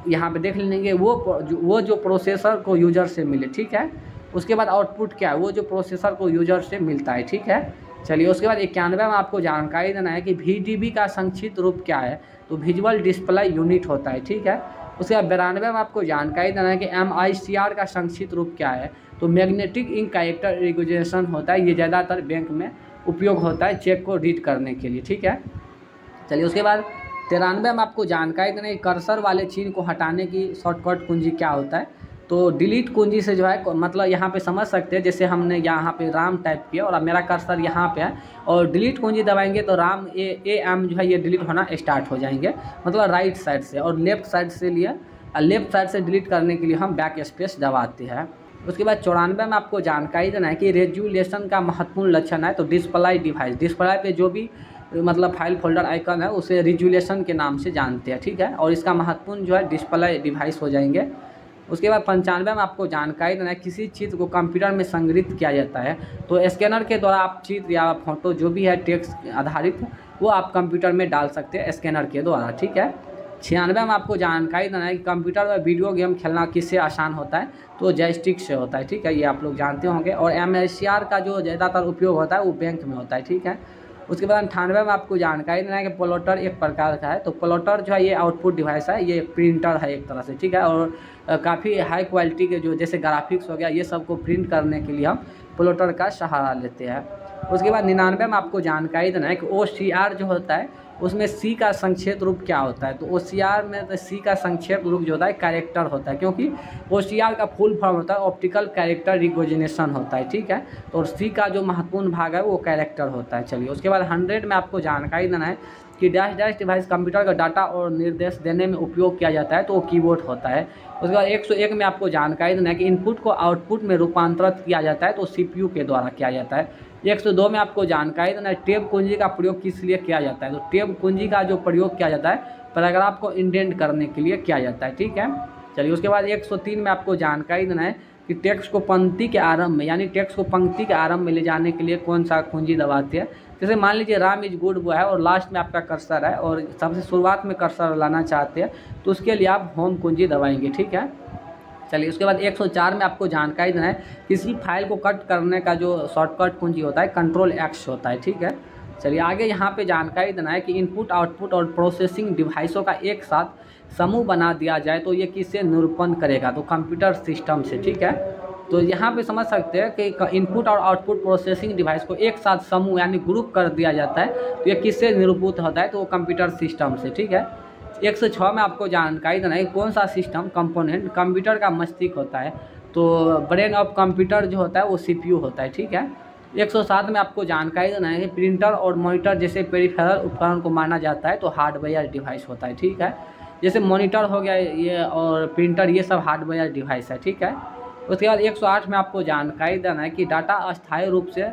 यहाँ पे देख लेंगे, वो वो जो प्रोसेसर को यूज़र से मिले, ठीक है? उसके बाद आउटपुट क्या है? वो जो प्रोसेसर को यूज़र से मिलता है, ठीक है? चलिए, उसके बाद इक्यानवे में आपको जानकारी देना है कि वी का संक्षिप्त रूप क्या है। तो विजुअल डिस्प्ले यूनिट होता है, ठीक है? उसके बाद बिरानवे में आपको जानकारी देना है कि एम आई सी आर का संक्षिप्त रूप क्या है। तो मैग्नेटिक इंक कैरेक्टर रेगुलेशन होता है, ये ज़्यादातर बैंक में उपयोग होता है चेक को रीड करने के लिए, ठीक है? चलिए, उसके बाद तिरानवे में आपको जानकारी देना है कर्सर वाले चीन को हटाने की शॉर्टकट कुंजी क्या होता है। तो डिलीट कुंजी से जो है मतलब यहाँ पे समझ सकते हैं, जैसे हमने यहाँ पे राम टाइप किया और अब मेरा कर्सर यहाँ पे है और डिलीट कुंजी दबाएँगे तो राम ए ए एम जो है ये डिलीट होना स्टार्ट हो जाएँगे मतलब राइट साइड से और लेफ़्ट साइड से लिए लेफ़्ट साइड से डिलीट करने के लिए हम बैक स्पेस दबाते हैं। उसके बाद चौरानवे में आपको जानकारी देना है कि रेजुलेशन का महत्वपूर्ण लक्षण है तो डिस्प्लाई डिवाइस डिस्प्लाई पे जो भी मतलब फ़ाइल फोल्डर आइकन है, उसे रिजुलेशन के नाम से जानते हैं, ठीक है? और इसका महत्वपूर्ण जो है डिस्प्ले डिवाइस हो जाएँगे। उसके बाद पंचानवे में आपको जानकारी देना है, किसी चित्र को कंप्यूटर में संग्रहित किया जाता है। तो स्कैनर के द्वारा आप चित्र या फ़ोटो जो भी है टेक्स्ट आधारित, वो आप कंप्यूटर में डाल सकते हैं स्कैनर के द्वारा, ठीक है? छियानवे में आपको जानकारी देना है कि कंप्यूटर में वीडियो गेम खेलना किससे आसान होता है तो जयस्टिक से होता है, ठीक है? ये आप लोग जानते होंगे। और एम का जो ज़्यादातर उपयोग होता है, वो बैंक में होता है, ठीक है? उसके बाद अंठानवे में आपको जानकारी देना है कि प्लॉटर एक प्रकार का है। तो प्लॉटर जो है, ये आउटपुट डिवाइस है, ये प्रिंटर है एक तरह से, ठीक है? और काफ़ी हाई क्वालिटी के जो, जैसे ग्राफिक्स हो गया, ये सबको प्रिंट करने के लिए हम प्लॉटर का सहारा लेते हैं। उसके बाद निन्यानवे में आपको जानकारी देना है कि ओसीआर जो होता है उसमें सी का संक्षेप रूप क्या होता है? तो ओसीआर में तो सी का संक्षेप रूप जो होता है कैरेक्टर होता है, क्योंकि ओसीआर का फुल फॉर्म होता है ऑप्टिकल कैरेक्टर रिकोजिनेशन होता है, ठीक है? तो और सी का जो महत्वपूर्ण भाग है, वो कैरेक्टर होता है, चलिए। उसके बाद हंड्रेड में आपको जानकारी देना है कि डैश डैश डिवाइस कंप्यूटर का डाटा और निर्देश देने में उपयोग किया जाता है तो वो कीबोर्ड होता है। उसके बाद 101 में आपको जानकारी देना है कि इनपुट को आउटपुट में रूपांतरित किया जाता है तो सीपीयू के द्वारा किया जाता है। एक सौ दो में आपको जानकारी देना है टेब कुंजी का प्रयोग किस लिए किया जाता है? तो टेब कुंजी का जो प्रयोग किया जाता है पैराग्राफ को इंडेंट करने के लिए किया जाता है, ठीक है? चलिए, उसके बाद एक सौ तीन में आपको जानकारी देना है कि टेक्स्ट को पंक्ति के आरंभ में, यानी टेक्स्ट को पंक्ति के आरंभ में ले जाने के लिए कौन सा कुंजी दबाते हैं? जैसे मान लीजिए राम इज़ गुड, वो है, और लास्ट में आपका कर्सर है, और सबसे शुरुआत में कर्सर लाना चाहते हैं तो उसके लिए आप होम कुंजी दबाएँगे, ठीक है? चलिए, उसके बाद 104 में आपको जानकारी देना है, किसी फ़ाइल को कट करने का जो शॉर्टकट कुंजी होता है कंट्रोल एक्स होता है, ठीक है? चलिए, आगे यहाँ पे जानकारी देना है कि इनपुट आउटपुट और प्रोसेसिंग डिवाइसों का एक साथ समूह बना दिया जाए तो ये किससे निरूपण करेगा? तो कंप्यूटर सिस्टम से, ठीक है? तो यहाँ पे समझ सकते हैं कि इनपुट और आउटपुट प्रोसेसिंग डिवाइस को एक साथ समूह, यानी ग्रुप कर दिया जाता है तो ये किससे निरूपित होता है? तो वो कंप्यूटर सिस्टम से, ठीक है? एक सौ छः में आपको जानकारी देना है कौन सा सिस्टम कंपोनेंट कंप्यूटर का मस्तिष्क होता है। तो ब्रेन ऑफ़ कंप्यूटर जो होता है वो सीपीयू होता है ठीक है? एक सौ सात में आपको जानकारी देना है कि प्रिंटर और मॉनिटर जैसे पेरीफेरल उपकरण को माना जाता है तो हार्डवेयर डिवाइस होता है ठीक है? जैसे मॉनिटर हो गया ये और प्रिंटर ये सब हार्डवेयर डिवाइस है ठीक है? उसके बाद 108 में आपको जानकारी देना है कि डाटा अस्थायी रूप से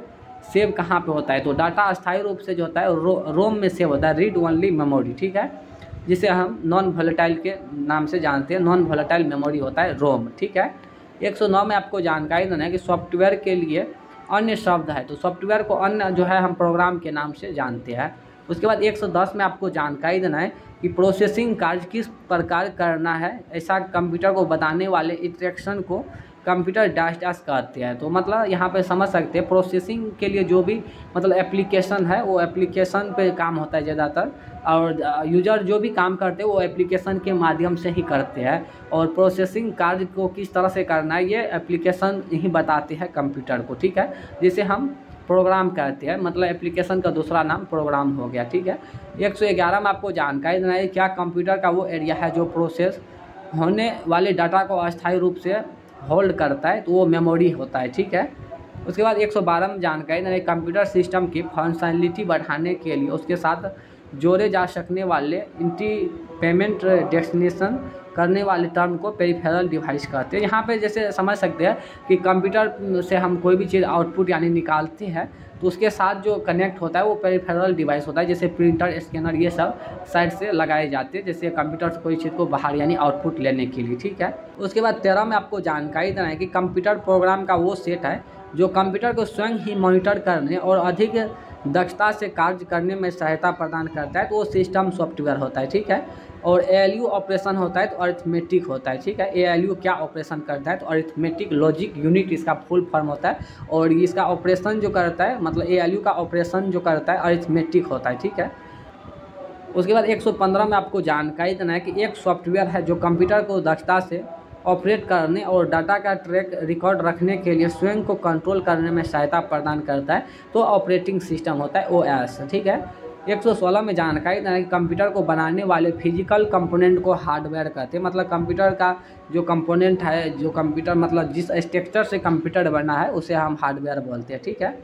सेव कहाँ पे होता है? तो डाटा अस्थायी रूप से जो होता है रो, रोम में सेव होता है रीड ओनली मेमोरी ठीक है? जिसे हम नॉन वोलेटाइल के नाम से जानते हैं। नॉन वोलेटाइल मेमोरी होता है रोम ठीक है? 109 में आपको जानकारी देना है कि सॉफ्टवेयर के लिए अन्य शब्द है। तो सॉफ्टवेयर को अन्य जो है हम प्रोग्राम के नाम से जानते हैं। उसके बाद 110 में आपको जानकारी देना है कि प्रोसेसिंग कार्य किस प्रकार करना है। ऐसा कंप्यूटर को बताने वाले इंस्ट्रक्शन को कंप्यूटर डैश डैश करते हैं। तो मतलब यहाँ पे समझ सकते हैं प्रोसेसिंग के लिए जो भी मतलब एप्लीकेशन है, वो एप्लीकेशन पे काम होता है ज़्यादातर। और यूज़र जो भी काम करते हैं, वो एप्लीकेशन के माध्यम से ही करते हैं। और प्रोसेसिंग कार्य को किस तरह से करना है, ये एप्लीकेशन ही बताते हैं कंप्यूटर को, ठीक है? जिसे हम प्रोग्राम कहते हैं मतलब एप्लीकेशन का दूसरा नाम प्रोग्राम हो गया, ठीक है? एक सौ ग्यारह में आपको जानकारी देना है क्या कंप्यूटर का वो एरिया है जो प्रोसेस होने वाले डाटा को अस्थायी रूप से होल्ड करता है तो वो मेमोरी होता है, ठीक है? उसके बाद 112 में जानकारी यानी कंप्यूटर सिस्टम की फंक्शनलिटी बढ़ाने के लिए उसके साथ जोड़े जा सकने वाले इंटी पेमेंट डेस्टिनेशन करने वाले टर्म को पेरीफेरल डिवाइस कहते हैं। यहाँ पे जैसे समझ सकते हैं कि कंप्यूटर से हम कोई भी चीज़ आउटपुट यानी निकालते हैं तो उसके साथ जो कनेक्ट होता है वो पेरीफेरल डिवाइस होता है, जैसे प्रिंटर स्कैनर ये सब साइड से लगाए जाते हैं, जैसे कंप्यूटर से कोई चीज़ को बाहर यानी आउटपुट लेने के लिए, ठीक है? उसके बाद तेरह में आपको जानकारी देना है कि कंप्यूटर प्रोग्राम का वो सेट है, जो कंप्यूटर को स्वयं ही मॉनिटर करने और अधिक दक्षता से कार्य करने में सहायता प्रदान करता है तो वो सिस्टम सॉफ्टवेयर होता है, ठीक है? और ए ऑपरेशन होता है तो अरिथमेटिक होता है, ठीक है? ए क्या ऑपरेशन करता है? तो अरिथमेटिक लॉजिक यूनिट इसका फुल फॉर्म होता है और इसका ऑपरेशन जो करता है मतलब ए का ऑपरेशन जो करता है अरिथमेटिक होता है, ठीक है? उसके बाद 115 में आपको जानकारी देना है कि एक सॉफ्टवेयर है जो कंप्यूटर को दक्षता से ऑपरेट करने और डाटा का ट्रैक रिकॉर्ड रखने के लिए स्वयं को कंट्रोल करने में सहायता प्रदान करता है तो ऑपरेटिंग सिस्टम होता है ओएस ठीक है? 116 में जानकारी देना कि कंप्यूटर को बनाने वाले फ़िज़िकल कंपोनेंट को हार्डवेयर कहते हैं। मतलब कंप्यूटर का जो कंपोनेंट है, जो कंप्यूटर मतलब जिस स्ट्रक्चर से कंप्यूटर बना है, उसे हम हार्डवेयर बोलते हैं, ठीक है?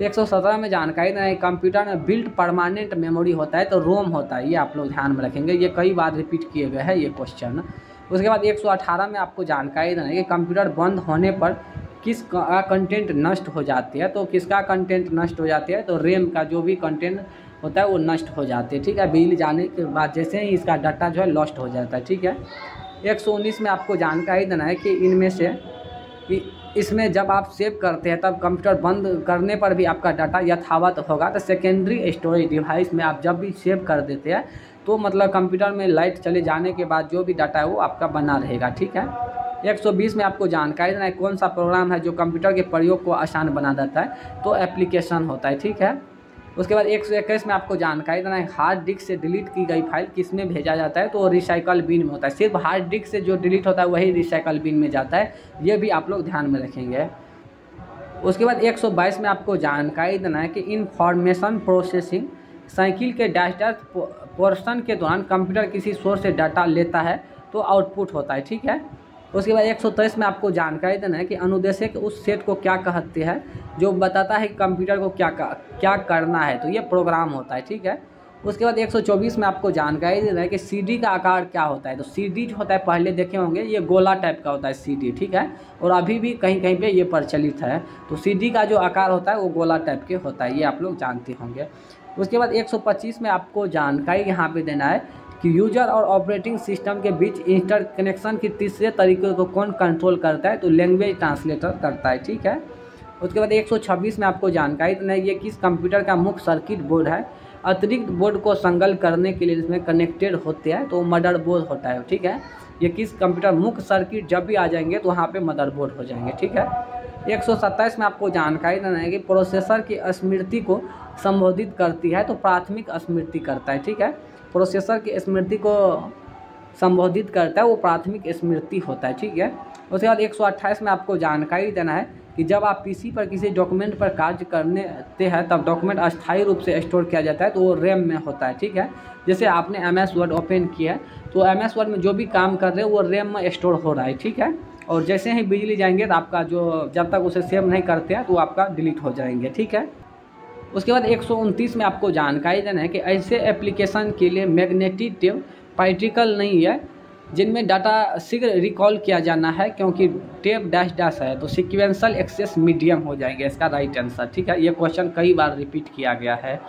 117 में जानकारी देना है कंप्यूटर में बिल्ट परमानेंट मेमोरी होता है तो रोम होता है, ये आप लोग ध्यान में रखेंगे। ये कई बार रिपीट किए गए हैं ये क्वेश्चन उसके बाद 118 में आपको जानकारी देना है कि कंप्यूटर बंद होने पर किस का कंटेंट नष्ट हो जाती है? तो किसका कंटेंट नष्ट हो जाती है? तो रेम का, जो भी कंटेंट होता है, वो नष्ट हो जाते हैं, ठीक है? बिजली जाने के बाद जैसे ही इसका डाटा जो है लॉस्ट हो जाता है, ठीक है? एक सौ उन्नीस में आपको जानकारी देना है कि इनमें से इसमें जब आप सेव करते हैं, तब कंप्यूटर बंद करने पर भी आपका डाटा यथावत होगा। तो सेकेंडरी स्टोरेज डिवाइस में आप जब भी सेव कर देते हैं तो मतलब कंप्यूटर में लाइट चले जाने के बाद जो भी डाटा है, वो आपका बना रहेगा, ठीक है? 120 में आपको जानकारी देना है कौन सा प्रोग्राम है जो कंप्यूटर के प्रयोग को आसान बना देता है तो एप्लीकेशन होता है, ठीक है? उसके बाद एक सौ इक्कीस में आपको जानकारी देना है हार्ड डिस्क से डिलीट की गई फ़ाइल किसमें भेजा जाता है तो रिसाइकल बिन में होता है। सिर्फ़ हार्ड डिस्क से जो डिलीट होता है, वही रिसाइकल बिन में जाता है। ये भी आप लोग ध्यान में रखेंगे। उसके बाद 122 में आपको जानकारी देना है कि इन्फॉर्मेशन प्रोसेसिंग साइकिल के डैशडर पोर्सन के दौरान कंप्यूटर किसी सोर्स से डाटा लेता है तो आउटपुट होता है, ठीक है? उसके बाद एक सौ तेईस में आपको जानकारी देना है कि अनुदेशक उस सेट को क्या कहते हैं जो बताता है कंप्यूटर को क्या क्या करना है तो ये प्रोग्राम होता है, ठीक है? उसके बाद 124 में आपको जानकारी देना है कि सीडी का आकार क्या होता है। तो सीडी जो होता है, पहले देखे होंगे, ये गोला टाइप का होता है सीडी ठीक है? और अभी भी कहीं कहीं पे ये प्रचलित है। तो सीडी का जो आकार होता है, वो गोला टाइप के होता है, ये आप लोग जानते होंगे। उसके बाद 125 में आपको जानकारी यहाँ पे देना है कि यूज़र और ऑपरेटिंग सिस्टम के बीच इंटर कनेक्शन के तीसरे तरीके को कौन कंट्रोल करता है तो लैंग्वेज ट्रांसलेटर करता है, ठीक है? उसके बाद 126 में आपको जानकारी देना है, ये किस कंप्यूटर का मुख्य सर्किट बोर्ड है। अतिरिक्त बोर्ड को संगल करने के लिए इसमें कनेक्टेड होते हैं तो मदर बोर्ड होता है, ठीक है? ये किस कंप्यूटर मुख्य सर्किट जब भी आ जाएँगे तो वहाँ पे मदरबोर्ड हो जाएँगे, ठीक है? एक सौ सत्ताईस में आपको जानकारी देना है कि प्रोसेसर की स्मृति को संबोधित करती है तो प्राथमिक स्मृति करता है, ठीक है? प्रोसेसर की स्मृति को संबोधित करता है, वो प्राथमिक स्मृति होता है, ठीक है? उसके बाद एक सौ अट्ठाईस में आपको जानकारी देना है कि जब आप पीसी पर, किसी डॉक्यूमेंट पर कार्य करने हैं, तब डॉक्यूमेंट अस्थायी रूप से स्टोर किया जाता है तो वो रैम में होता है, ठीक है? जैसे आपने एम एस वर्ड ओपन किया है तो एम एस वर्ड में जो भी काम कर रहे हैं, वो रैम में स्टोर हो रहा है, ठीक है? और जैसे ही बिजली जाएँगे तो आपका जो, जब तक उसे सेव नहीं करते हैं तो आपका डिलीट हो जाएँगे, ठीक है? उसके बाद एक सौ उनतीस में आपको जानकारी देना है कि ऐसे एप्लीकेशन के लिए मैग्नेटिक पार्टिकल नहीं है जिनमें डाटा शीघ्र रिकॉल किया जाना है, क्योंकि टेप डैश डैश है तो सिक्वेंसल एक्सेस मीडियम हो जाएँगे इसका राइट आंसर ठीक है? ये क्वेश्चन कई बार रिपीट किया गया है।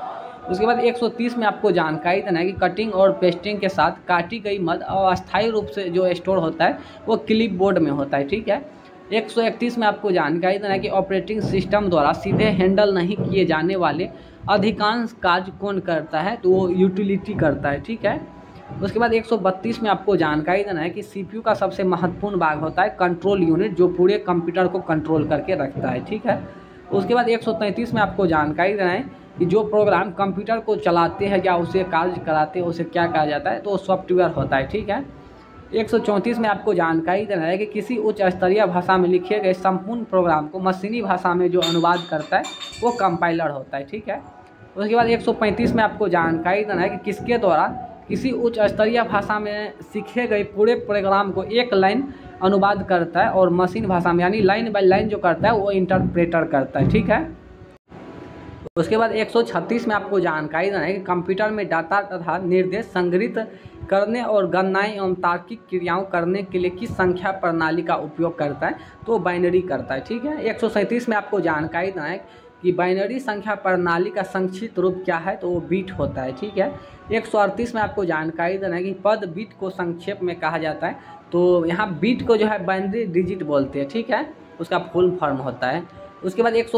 उसके बाद 130 में आपको जानकारी देना है कि कटिंग और पेस्टिंग के साथ काटी गई मद अस्थायी रूप से जो स्टोर होता है, वो क्लिप बोर्ड में होता है, ठीक है? 131 में आपको जानकारी देना है कि ऑपरेटिंग सिस्टम द्वारा सीधे हैंडल नहीं किए जाने वाले अधिकांश कार्य कौन करता है तो वो यूटिलिटी करता है, ठीक है? उसके बाद 132 में आपको जानकारी देना है कि सीपीयू का सबसे महत्वपूर्ण भाग होता है कंट्रोल यूनिट, जो पूरे कंप्यूटर को कंट्रोल करके रखता है, ठीक है? उसके बाद 133 में आपको जानकारी देना है कि जो प्रोग्राम कंप्यूटर को चलाते हैं या उसे कार्य कराते हैं, उसे क्या कहा जाता है तो वो सॉफ्टवेयर होता है, ठीक है? एक सौ चौंतीस में आपको जानकारी देना है कि किसी उच्च स्तरीय भाषा में लिखे गए संपूर्ण प्रोग्राम को मशीनी भाषा में जो अनुवाद करता है, वो कंपाइलर होता है, ठीक है? उसके बाद 135 में आपको जानकारी देना है कि किसके द्वारा किसी उच्च स्तरीय भाषा में सीखे गए पूरे प्रोग्राम को एक लाइन अनुवाद करता है और मशीन भाषा में, यानी लाइन बाय लाइन जो करता है, वो इंटरप्रेटर करता है, ठीक है? उसके बाद 136 में आपको जानकारी देना है कि कंप्यूटर में डाटा तथा निर्देश संग्रहित करने और गणनाएँ एवं तार्किक क्रियाओं करने के लिए किस संख्या प्रणाली का उपयोग करता है तो बाइनरी करता है, ठीक है? एक सौ सैंतीस में आपको जानकारी देना है कि बाइनरी संख्या प्रणाली का संक्षिप्त रूप क्या है तो वो बीट होता है, ठीक है? एक सौ अड़तीस में आपको जानकारी देना है कि पद बीट को संक्षेप में कहा जाता है। तो यहाँ बीट को जो है बाइनरी डिजिट बोलते हैं, ठीक है? उसका फुल फॉर्म होता है। उसके बाद एक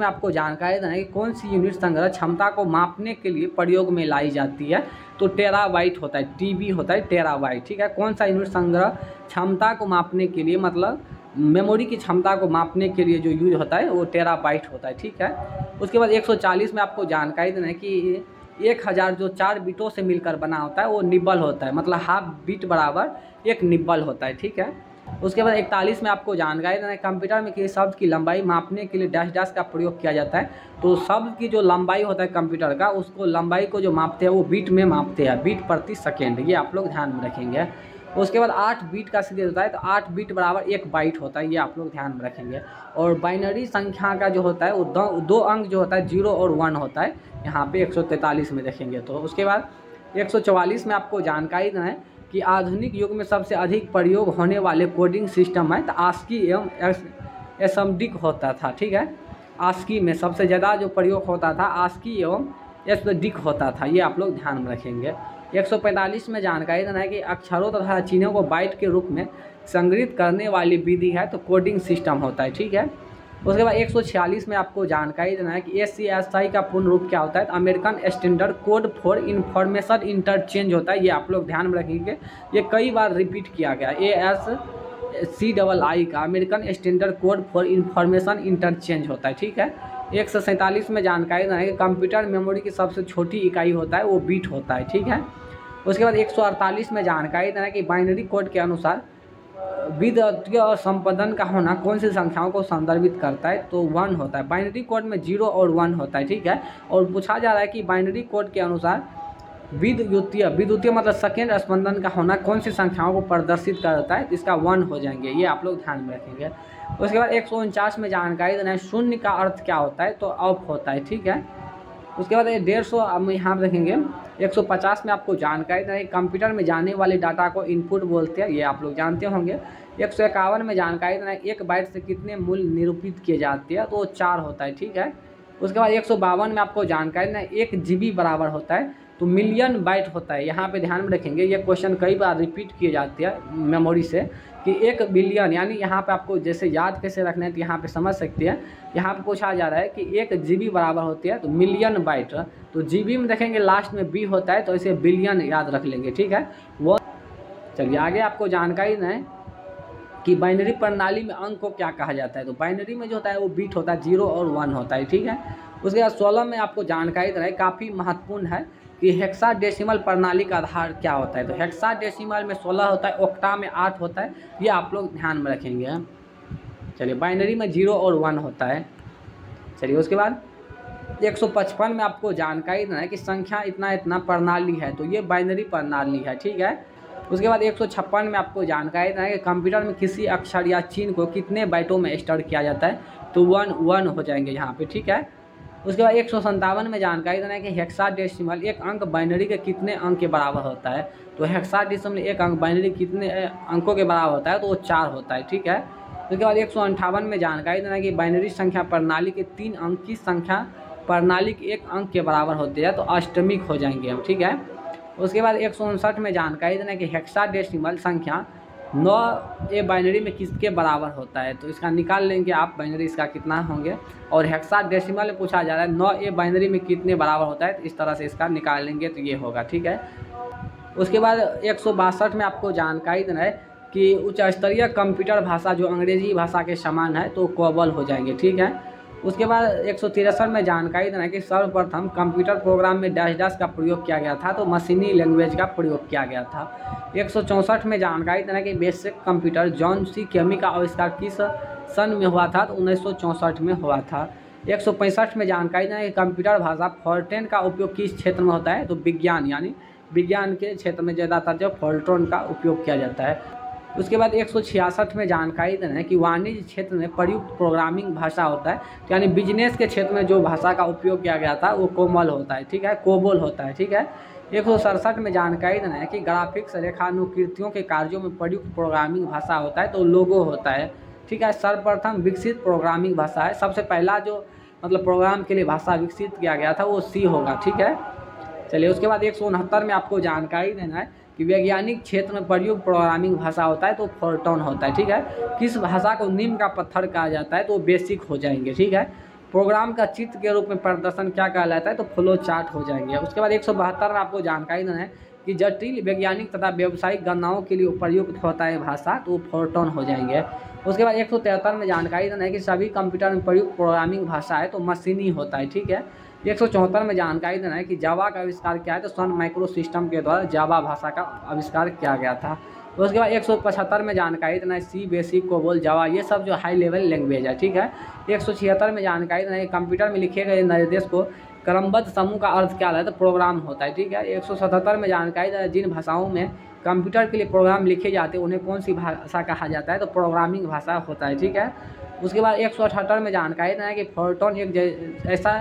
में आपको जानकारी देना है कि कौन सी यूनिट संग्रह क्षमता को मापने के लिए प्रयोग में लाई जाती है। तो टेराबाइट होता है, टीबी होता है, टेराबाइट, ठीक है? कौन सा यूनिट संग्रह क्षमता को मापने के लिए मतलब मेमोरी की क्षमता को मापने के लिए जो यूज़ होता है, वो टेरा बाइट होता है, ठीक है? उसके बाद 140 में आपको जानकारी देना है कि एक हज़ार जो चार बिटों से मिलकर बना होता है, वो निब्बल होता है मतलब हाफ़ बिट बराबर एक निब्बल होता है, ठीक है? उसके बाद इकतालीस में आपको जानकारी देना है कंप्यूटर में किसी शब्द की लंबाई मापने के लिए डैश डैश का प्रयोग किया जाता है। तो शब्द की जो लंबाई होता है कंप्यूटर का, उसको लंबाई को जो मापते हैं, वो बीट में मापते हैं, बीट प्रति सेकेंड, ये आप लोग ध्यान में रखेंगे। उसके बाद आठ बीट का सीरीज़ होता है तो आठ बीट बराबर एक बाइट होता है, ये आप लोग ध्यान में रखेंगे। और बाइनरी संख्या का जो होता है, वो दो दो अंक जो होता है, ज़ीरो और वन होता है, यहाँ पे एक सौ तैंतालीस में देखेंगे तो। उसके बाद एक सौ चौवालीस में आपको जानकारी देना है कि आधुनिक युग में सबसे अधिक प्रयोग होने वाले कोडिंग सिस्टम है तो आस्की एवं एसमडिक होता था, ठीक है? आस्की में सबसे ज़्यादा जो प्रयोग होता था आस्की एवं एसडिक होता था, ये आप लोग ध्यान में रखेंगे। 145 में जानकारी देना है कि अक्षरों तथा चिन्हों को बाइट के रूप में संग्रहित करने वाली विधि है तो कोडिंग सिस्टम होता है, ठीक है? उसके बाद 146 में आपको जानकारी देना है कि एस सी का पूर्ण रूप क्या होता है? तो American standard code for information interchange होता है, ये आप लोग ध्यान में रखेंगे ये कई बार रिपीट किया गया A S C double I का American standard code for information interchange होता है, ठीक है? एक सौ सैंतालीस में जानकारी देना है कि कंप्यूटर मेमोरी की सबसे छोटी इकाई होता है, वो बीट होता है, ठीक है? उसके बाद एक सौ अड़तालीस में जानकारी देना है कि बाइनरी कोड के अनुसार विद्युतीय और संपादन का होना कौन सी संख्याओं को संदर्भित करता है? तो वन होता है। बाइनरी कोड में ज़ीरो और वन होता है, ठीक है? और पूछा जा रहा है कि बाइनरी कोड के अनुसार विद्युतीय विद्युतीय मतलब सेकेंड स्पंदन का होना कौन सी संख्याओं को प्रदर्शित करता है? इसका वन हो जाएँगे। ये आप लोग ध्यान में रखेंगे। उसके बाद एक सौ उनचास में जानकारी देना है, शून्य का अर्थ क्या होता है तो ऑफ़ होता है, ठीक है? उसके बाद ये डेढ़ सौ हम यहाँ देखेंगे 150 में आपको जानकारी देना है कंप्यूटर में जाने वाले डाटा को इनपुट बोलते हैं, ये आप लोग जानते होंगे। एक सौ इक्यावन में जानकारी देना है, एक बाइट से कितने मूल्य निरूपित किए जाते हैं तो चार होता है, ठीक है? उसके बाद एक सौ बावन में आपको जानकारी देना है, एक जी बराबर होता है तो मिलियन बाइट होता है। यहाँ पे ध्यान में रखेंगे, ये क्वेश्चन कई बार रिपीट किए जाते हैं मेमोरी से कि एक बिलियन यानी यहाँ पे आपको जैसे याद कैसे रखना है तो यहाँ पे समझ सकते हैं। यहाँ पे पूछा जा रहा है कि एक जीबी बराबर होती है तो मिलियन बाइट तो जीबी में देखेंगे लास्ट में बी होता है तो इसे बिलियन याद रख लेंगे, ठीक है? वो चलिए आगे आपको जानकारी दें कि बाइनरी प्रणाली में अंक को क्या कहा जाता है। तो बाइनरी में जो होता है वो बीट होता है ज़ीरो और वन होता है, ठीक है? उसके बाद सोलह में आपको जानकारी दे रहा है, काफ़ी महत्वपूर्ण है। कि हेक्सा डेसिमल प्रणाली का आधार क्या होता है? तो हेक्सा डेसिमल में सोलह होता है ओक्टा में आठ होता है, ये आप लोग ध्यान में रखेंगे। चलिए बाइनरी में ज़ीरो और वन होता है। चलिए, उसके बाद 155 में आपको जानकारी देना है कि संख्या इतना इतना प्रणाली है तो ये बाइनरी प्रणाली है, ठीक है? उसके बाद एक सौ छप्पन में आपको जानकारी देना है कि कंप्यूटर में किसी अक्षर या चिन्ह को कितने बाइटों में स्टोर किया जाता है तो वन वन हो जाएँगे यहाँ पे, ठीक है? उसके बाद एक सौ संतावन में जानकारी देना है कि हेक्सा डेसिमल एक अंक बाइनरी के कितने अंक के बराबर होता है। तो हेक्सा डेसिमल एक अंक बाइनरी कितने अंकों के बराबर होता है तो वो चार होता है, ठीक है? उसके बाद एक सौ अंठावन में जानकारी देना है कि बाइनरी संख्या प्रणाली के तीन अंक की संख्या प्रणाली के एक अंक के बराबर होते हैं तो अष्टमिक हो जाएँगे हम, ठीक है? उसके बाद एक सौ उनसठ में जानकारी देना है कि हेक्सा डेसिमल संख्या नौ ए बाइनरी में किसके बराबर होता है? तो इसका निकाल लेंगे आप, बाइनरी इसका कितना होंगे? और हेक्सा डेसिमल में पूछा जा रहा है, नौ ए बाइनरी में कितने बराबर होता है? तो इस तरह से इसका निकाल लेंगे तो ये होगा, ठीक है? उसके बाद एक सौ बासठ में आपको जानकारी देना है कि उच्च स्तरीय कंप्यूटर भाषा, जो अंग्रेज़ी भाषा के समान है तो कोबल हो जाएँगे, ठीक है? उसके बाद एक में जानकारी देना कि सर्वप्रथम कंप्यूटर प्रोग्राम में डैश डैश का प्रयोग किया गया था तो मशीनी लैंग्वेज का प्रयोग किया गया था। एक सौ चौंसठ में जानकारी देना कि बेसिक कंप्यूटर जॉन सी केमी का आविष्कार किस सन में हुआ था तो उन्नीस सौ चौंसठ में हुआ था। एक सौ पैंसठ में जानकारी देना कि कंप्यूटर भाषा फॉर्टेन का उपयोग किस क्षेत्र में होता है तो विज्ञान, यानी विज्ञान के क्षेत्र में ज़्यादातर जो फॉल्ट्रॉन का उपयोग किया जाता है। उसके बाद एक सौ छियासठ में जानकारी देना है कि वाणिज्य क्षेत्र में प्रयुक्त प्रोग्रामिंग भाषा होता है तो यानी बिज़नेस के क्षेत्र में जो भाषा का उपयोग किया गया था, वो कोमल होता है, ठीक है? कोबोल होता है, ठीक है? एक सौ सड़सठ में जानकारी देना है कि ग्राफिक्स रेखानुकृतियों के कार्यों में प्रयुक्त प्रोग्रामिंग भाषा होता है तो लोगो होता है, ठीक है? सर्वप्रथम विकसित प्रोग्रामिंग भाषा है। सबसे पहला जो मतलब प्रोग्राम के लिए भाषा विकसित किया गया था, वो सी होगा, ठीक है? चलिए, उसके बाद एक सौ उनहत्तर में आपको जानकारी देना है कि वैज्ञानिक क्षेत्र में प्रयुक्त प्रोग्रामिंग भाषा होता है तो फोर्टोन होता है, ठीक है? किस भाषा को निम्न का पत्थर कहा जाता है तो बेसिक हो जाएँगे, ठीक है? प्रोग्राम का चित्र के रूप में प्रदर्शन क्या कहलाता है तो फ्लो चार्ट हो जाएँगे। उसके बाद एक सौ बहत्तर में आपको जानकारी देना है कि जटिल वैज्ञानिक तथा व्यावसायिक गणनाओं के लिए उपयुक्त होता है भाषा तो वो फोर्टोन हो जाएँगे। उसके बाद एक सौ तिहत्तर में जानकारी देना है कि सभी कंप्यूटर में प्रयुक्त प्रोग्रामिंग भाषा है तो मशीनी होता है, ठीक है? एक सौ चौहत्तर में जानकारी देना है कि जावा का आविष्कार क्या है तो सन माइक्रो सिस्टम के द्वारा जावा भाषा का आविष्कार किया गया था। उसके बाद एक सौ पचहत्तर में जानकारी देना है सी बेसिक को बोल जावा, ये सब जो हाई लेवल लैंग्वेज है, ठीक है? एक सौ छिहत्तर में जानकारी देना है कंप्यूटर में लिखे गए निर्देश को क्रमबद्ध समूह का अर्थ क्या है तो प्रोग्राम होता है, ठीक है? एक सौ सतहत्तर में जानकारी देना है जिन भाषाओं में कंप्यूटर के लिए प्रोग्राम लिखे जाते हैं, उन्हें कौन सी भाषा कहा जाता है तो प्रोग्रामिंग भाषा होता है, ठीक है? उसके बाद एक सौ अठहत्तर में जानकारी देना है कि फोर्टोन एक ऐसा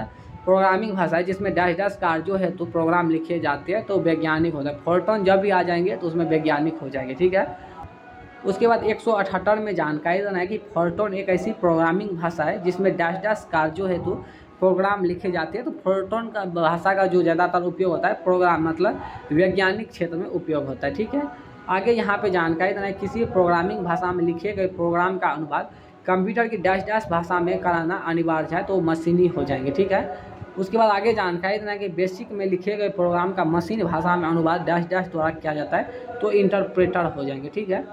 प्रोग्रामिंग भाषा है, जिसमें डैश डैश कार जो है तो प्रोग्राम लिखे जाते हैं तो वैज्ञानिक होता है। फोर्टोन जब भी आ जाएँगे तो उसमें वैज्ञानिक हो जाएँगे, ठीक है? उसके बाद एक सौ अठहत्तर में जानकारी देना है कि फोर्टोन एक ऐसी प्रोग्रामिंग भाषा है, जिसमें डैश डैश कार जो है तो प्रोग्राम लिखे जाते हैं। तो फोर्टोन का भाषा का जो ज़्यादातर उपयोग होता है, प्रोग्राम मतलब वैज्ञानिक क्षेत्र में उपयोग होता है, ठीक है? आगे यहाँ पे जानकारी देना है, किसी प्रोग्रामिंग भाषा में लिखे गए प्रोग्राम का अनुवाद कंप्यूटर की डैश डैश भाषा में कराना अनिवार्य है तो मशीनी हो जाएँगे, ठीक है? उसके बाद आगे जानकारी देना कि बेसिक में लिखे गए प्रोग्राम का मशीन भाषा में अनुवाद डैश डैश द्वारा किया जाता है तो इंटरप्रेटर हो जाएँगे, ठीक है?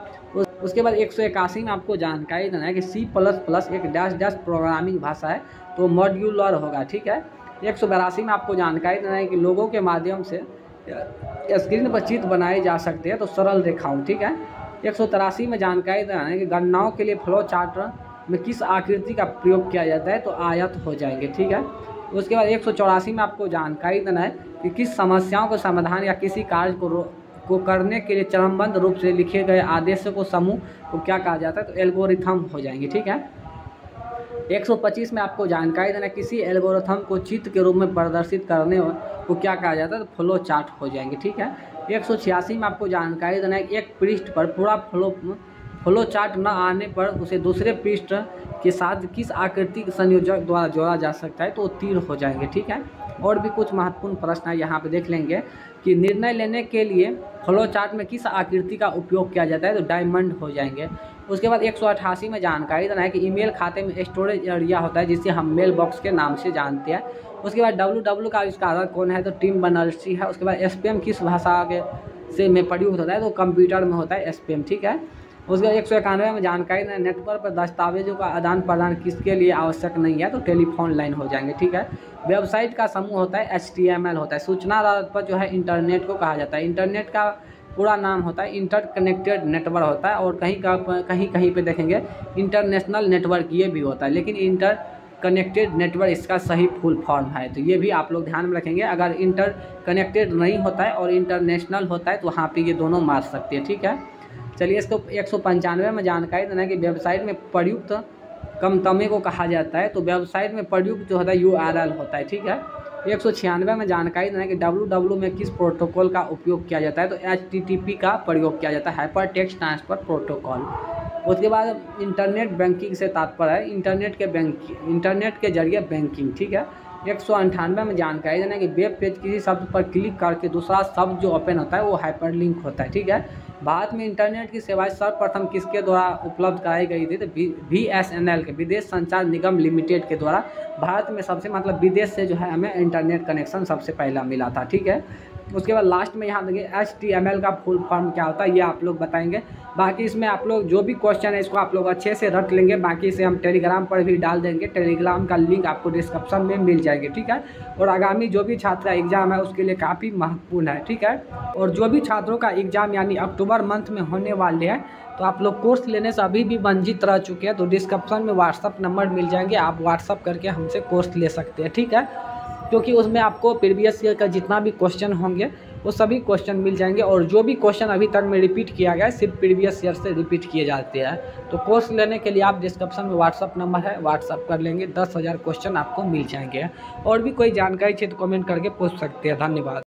उसके बाद एक सौ इक्यासी में आपको जानकारी देना है कि सी प्लस प्लस एक डैश डैश प्रोग्रामिंग भाषा है तो मॉड्यूलर होगा, ठीक है? एक सौ बयासी में आपको जानकारी देना है कि लोगों के माध्यम से स्क्रीन पर चित्र बनाए जा सकते हैं तो सरल रेखाओं, ठीक है? एक सौ तिरासी में जानकारी देना है कि गणनाओं के लिए फ्लो चार्ट में किस आकृति का प्रयोग किया जाता है तो आयत हो जाएँगे, ठीक है? उसके बाद एक सौ चौरासी में आपको जानकारी देना है कि किस समस्याओं का समाधान या किसी कार्य को को करने के लिए चरणबद्ध रूप से लिखे गए आदेशों को समूह को क्या कहा जाता है तो एल्गोरिथम हो जाएँगे, ठीक है? 125 में आपको जानकारी देना किसी एल्गोरिथम को चित्र के रूप में प्रदर्शित करने को क्या कहा जाता है तो फ्लो चार्ट हो जाएँगे, ठीक है? एक सौ छियासी में आपको जानकारी देना है एक पृष्ठ पर पूरा फ्लो फ्लो चार्ट न आने पर उसे दूसरे पृष्ठ के साथ किस आकृति संयोजक द्वारा जोड़ा जा सकता है तो तीर हो जाएँगे, ठीक है? और भी कुछ महत्वपूर्ण प्रश्न है, यहाँ पे देख लेंगे कि निर्णय लेने के लिए फ्लो चार्ट में किस आकृति का उपयोग किया जाता है तो डायमंड हो जाएँगे। उसके बाद एक सौ अठासी में जानकारी देना है कि ईमेल खाते में स्टोरेज एरिया होता है, जिसे हम मेल बॉक्स के नाम से जानते हैं। उसके बाद डब्ल्यू डब्ल्यू का आविष्कार कौन है तो टीम बनर्सी है। उसके बाद एसपीएम किस भाषा के से में प्रयुक्त होता है तो कंप्यूटर में होता है एसपीएम, ठीक है? उसके एक सौ इक्यानवे में जानकारी दें नेटवर्क पर दस्तावेजों का आदान प्रदान किसके लिए आवश्यक नहीं है तो टेलीफोन लाइन हो जाएँगे, ठीक है? वेबसाइट का समूह होता है, एचटीएमएल होता है, सूचना आधार पर जो है इंटरनेट को कहा जाता है। इंटरनेट का पूरा नाम होता है इंटर कनेक्टेड नेटवर्क होता है, और कहीं का, कहीं कहीं पे देखेंगे, इंटरनेशनल नेटवर्क ये भी होता है, लेकिन इंटर कनेक्टेड नेटवर्क इसका सही फुल फॉर्म है तो ये भी आप लोग ध्यान में रखेंगे। अगर इंटर कनेक्टेड नहीं होता है और इंटरनेशनल होता है तो वहाँ पे ये दोनों मार सकते हैं, ठीक है? चलिए इसको एक सौ पंचानवे में जानकारी देना कि वेबसाइट में प्रयुक्त कम कमतमे को कहा जाता है तो वेबसाइट में प्रयुक्त जो होता है यू होता है, ठीक है? एक सौ छियानवे में जानकारी देना कि डब्ल्यू डब्ल्यू में किस प्रोटोकॉल का उपयोग किया जाता है तो एच टी टी पी का प्रयोग किया जाता है हाइपर टेक्स्ट ट्रांसफ़र प्रोटोकॉल उसके बाद इंटरनेट बैंकिंग से तात्पर्य है इंटरनेट के बैंक इंटरनेट के ज़रिए बैंकिंग ठीक है? एक सौ अंठानवे में जानकारी देना कि वेब पेज किसी शब्द पर क्लिक करके दूसरा शब्द जो ओपन होता है, वो हाइपर लिंक होता है, ठीक है? भारत में इंटरनेट की सेवाएँ सर्वप्रथम किसके द्वारा उपलब्ध कराई गई थी? तो वी एस एन एल के, विदेश संचार निगम लिमिटेड के द्वारा। भारत में सबसे मतलब विदेश से जो है हमें इंटरनेट कनेक्शन सबसे पहला मिला था, ठीक है? उसके बाद लास्ट में यहाँ देखिए एच टी एम एल का फुल फॉर्म क्या होता है, ये आप लोग बताएँगे। बाकी इसमें आप लोग जो भी क्वेश्चन है, इसको आप लोग अच्छे से रख लेंगे। बाकी इसे हम टेलीग्राम पर भी डाल देंगे। टेलीग्राम का लिंक आपको डिस्क्रिप्शन में मिल जाएगी, ठीक है? और आगामी जो भी छात्र एग्ज़ाम है, उसके लिए काफ़ी महत्वपूर्ण है, ठीक है? और जो भी छात्रों का एग्ज़ाम यानी अक्टूबर मंथ में होने वाले हैं तो आप लोग कोर्स लेने से अभी भी वंचित रह चुके हैं तो डिस्क्रिप्शन में व्हाट्सअप नंबर मिल जाएँगे। आप व्हाट्सअप करके हमसे कोर्स ले सकते हैं, ठीक है? क्योंकि उसमें आपको प्रीवियस ईयर का जितना भी क्वेश्चन होंगे, वो सभी क्वेश्चन मिल जाएँगे और जो भी क्वेश्चन अभी तक में रिपीट किया गया है, सिर्फ़ प्रीवियस ईयर से रिपीट किए जाते हैं। तो कोर्स लेने के लिए आप डिस्क्रिप्शन में व्हाट्सअप नंबर है व्हाट्सअप कर लेंगे, दस हज़ार क्वेश्चन आपको मिल जाएँगे। और भी कोई जानकारी चाहिए तो कमेंट करके पूछ सकते हैं। धन्यवाद।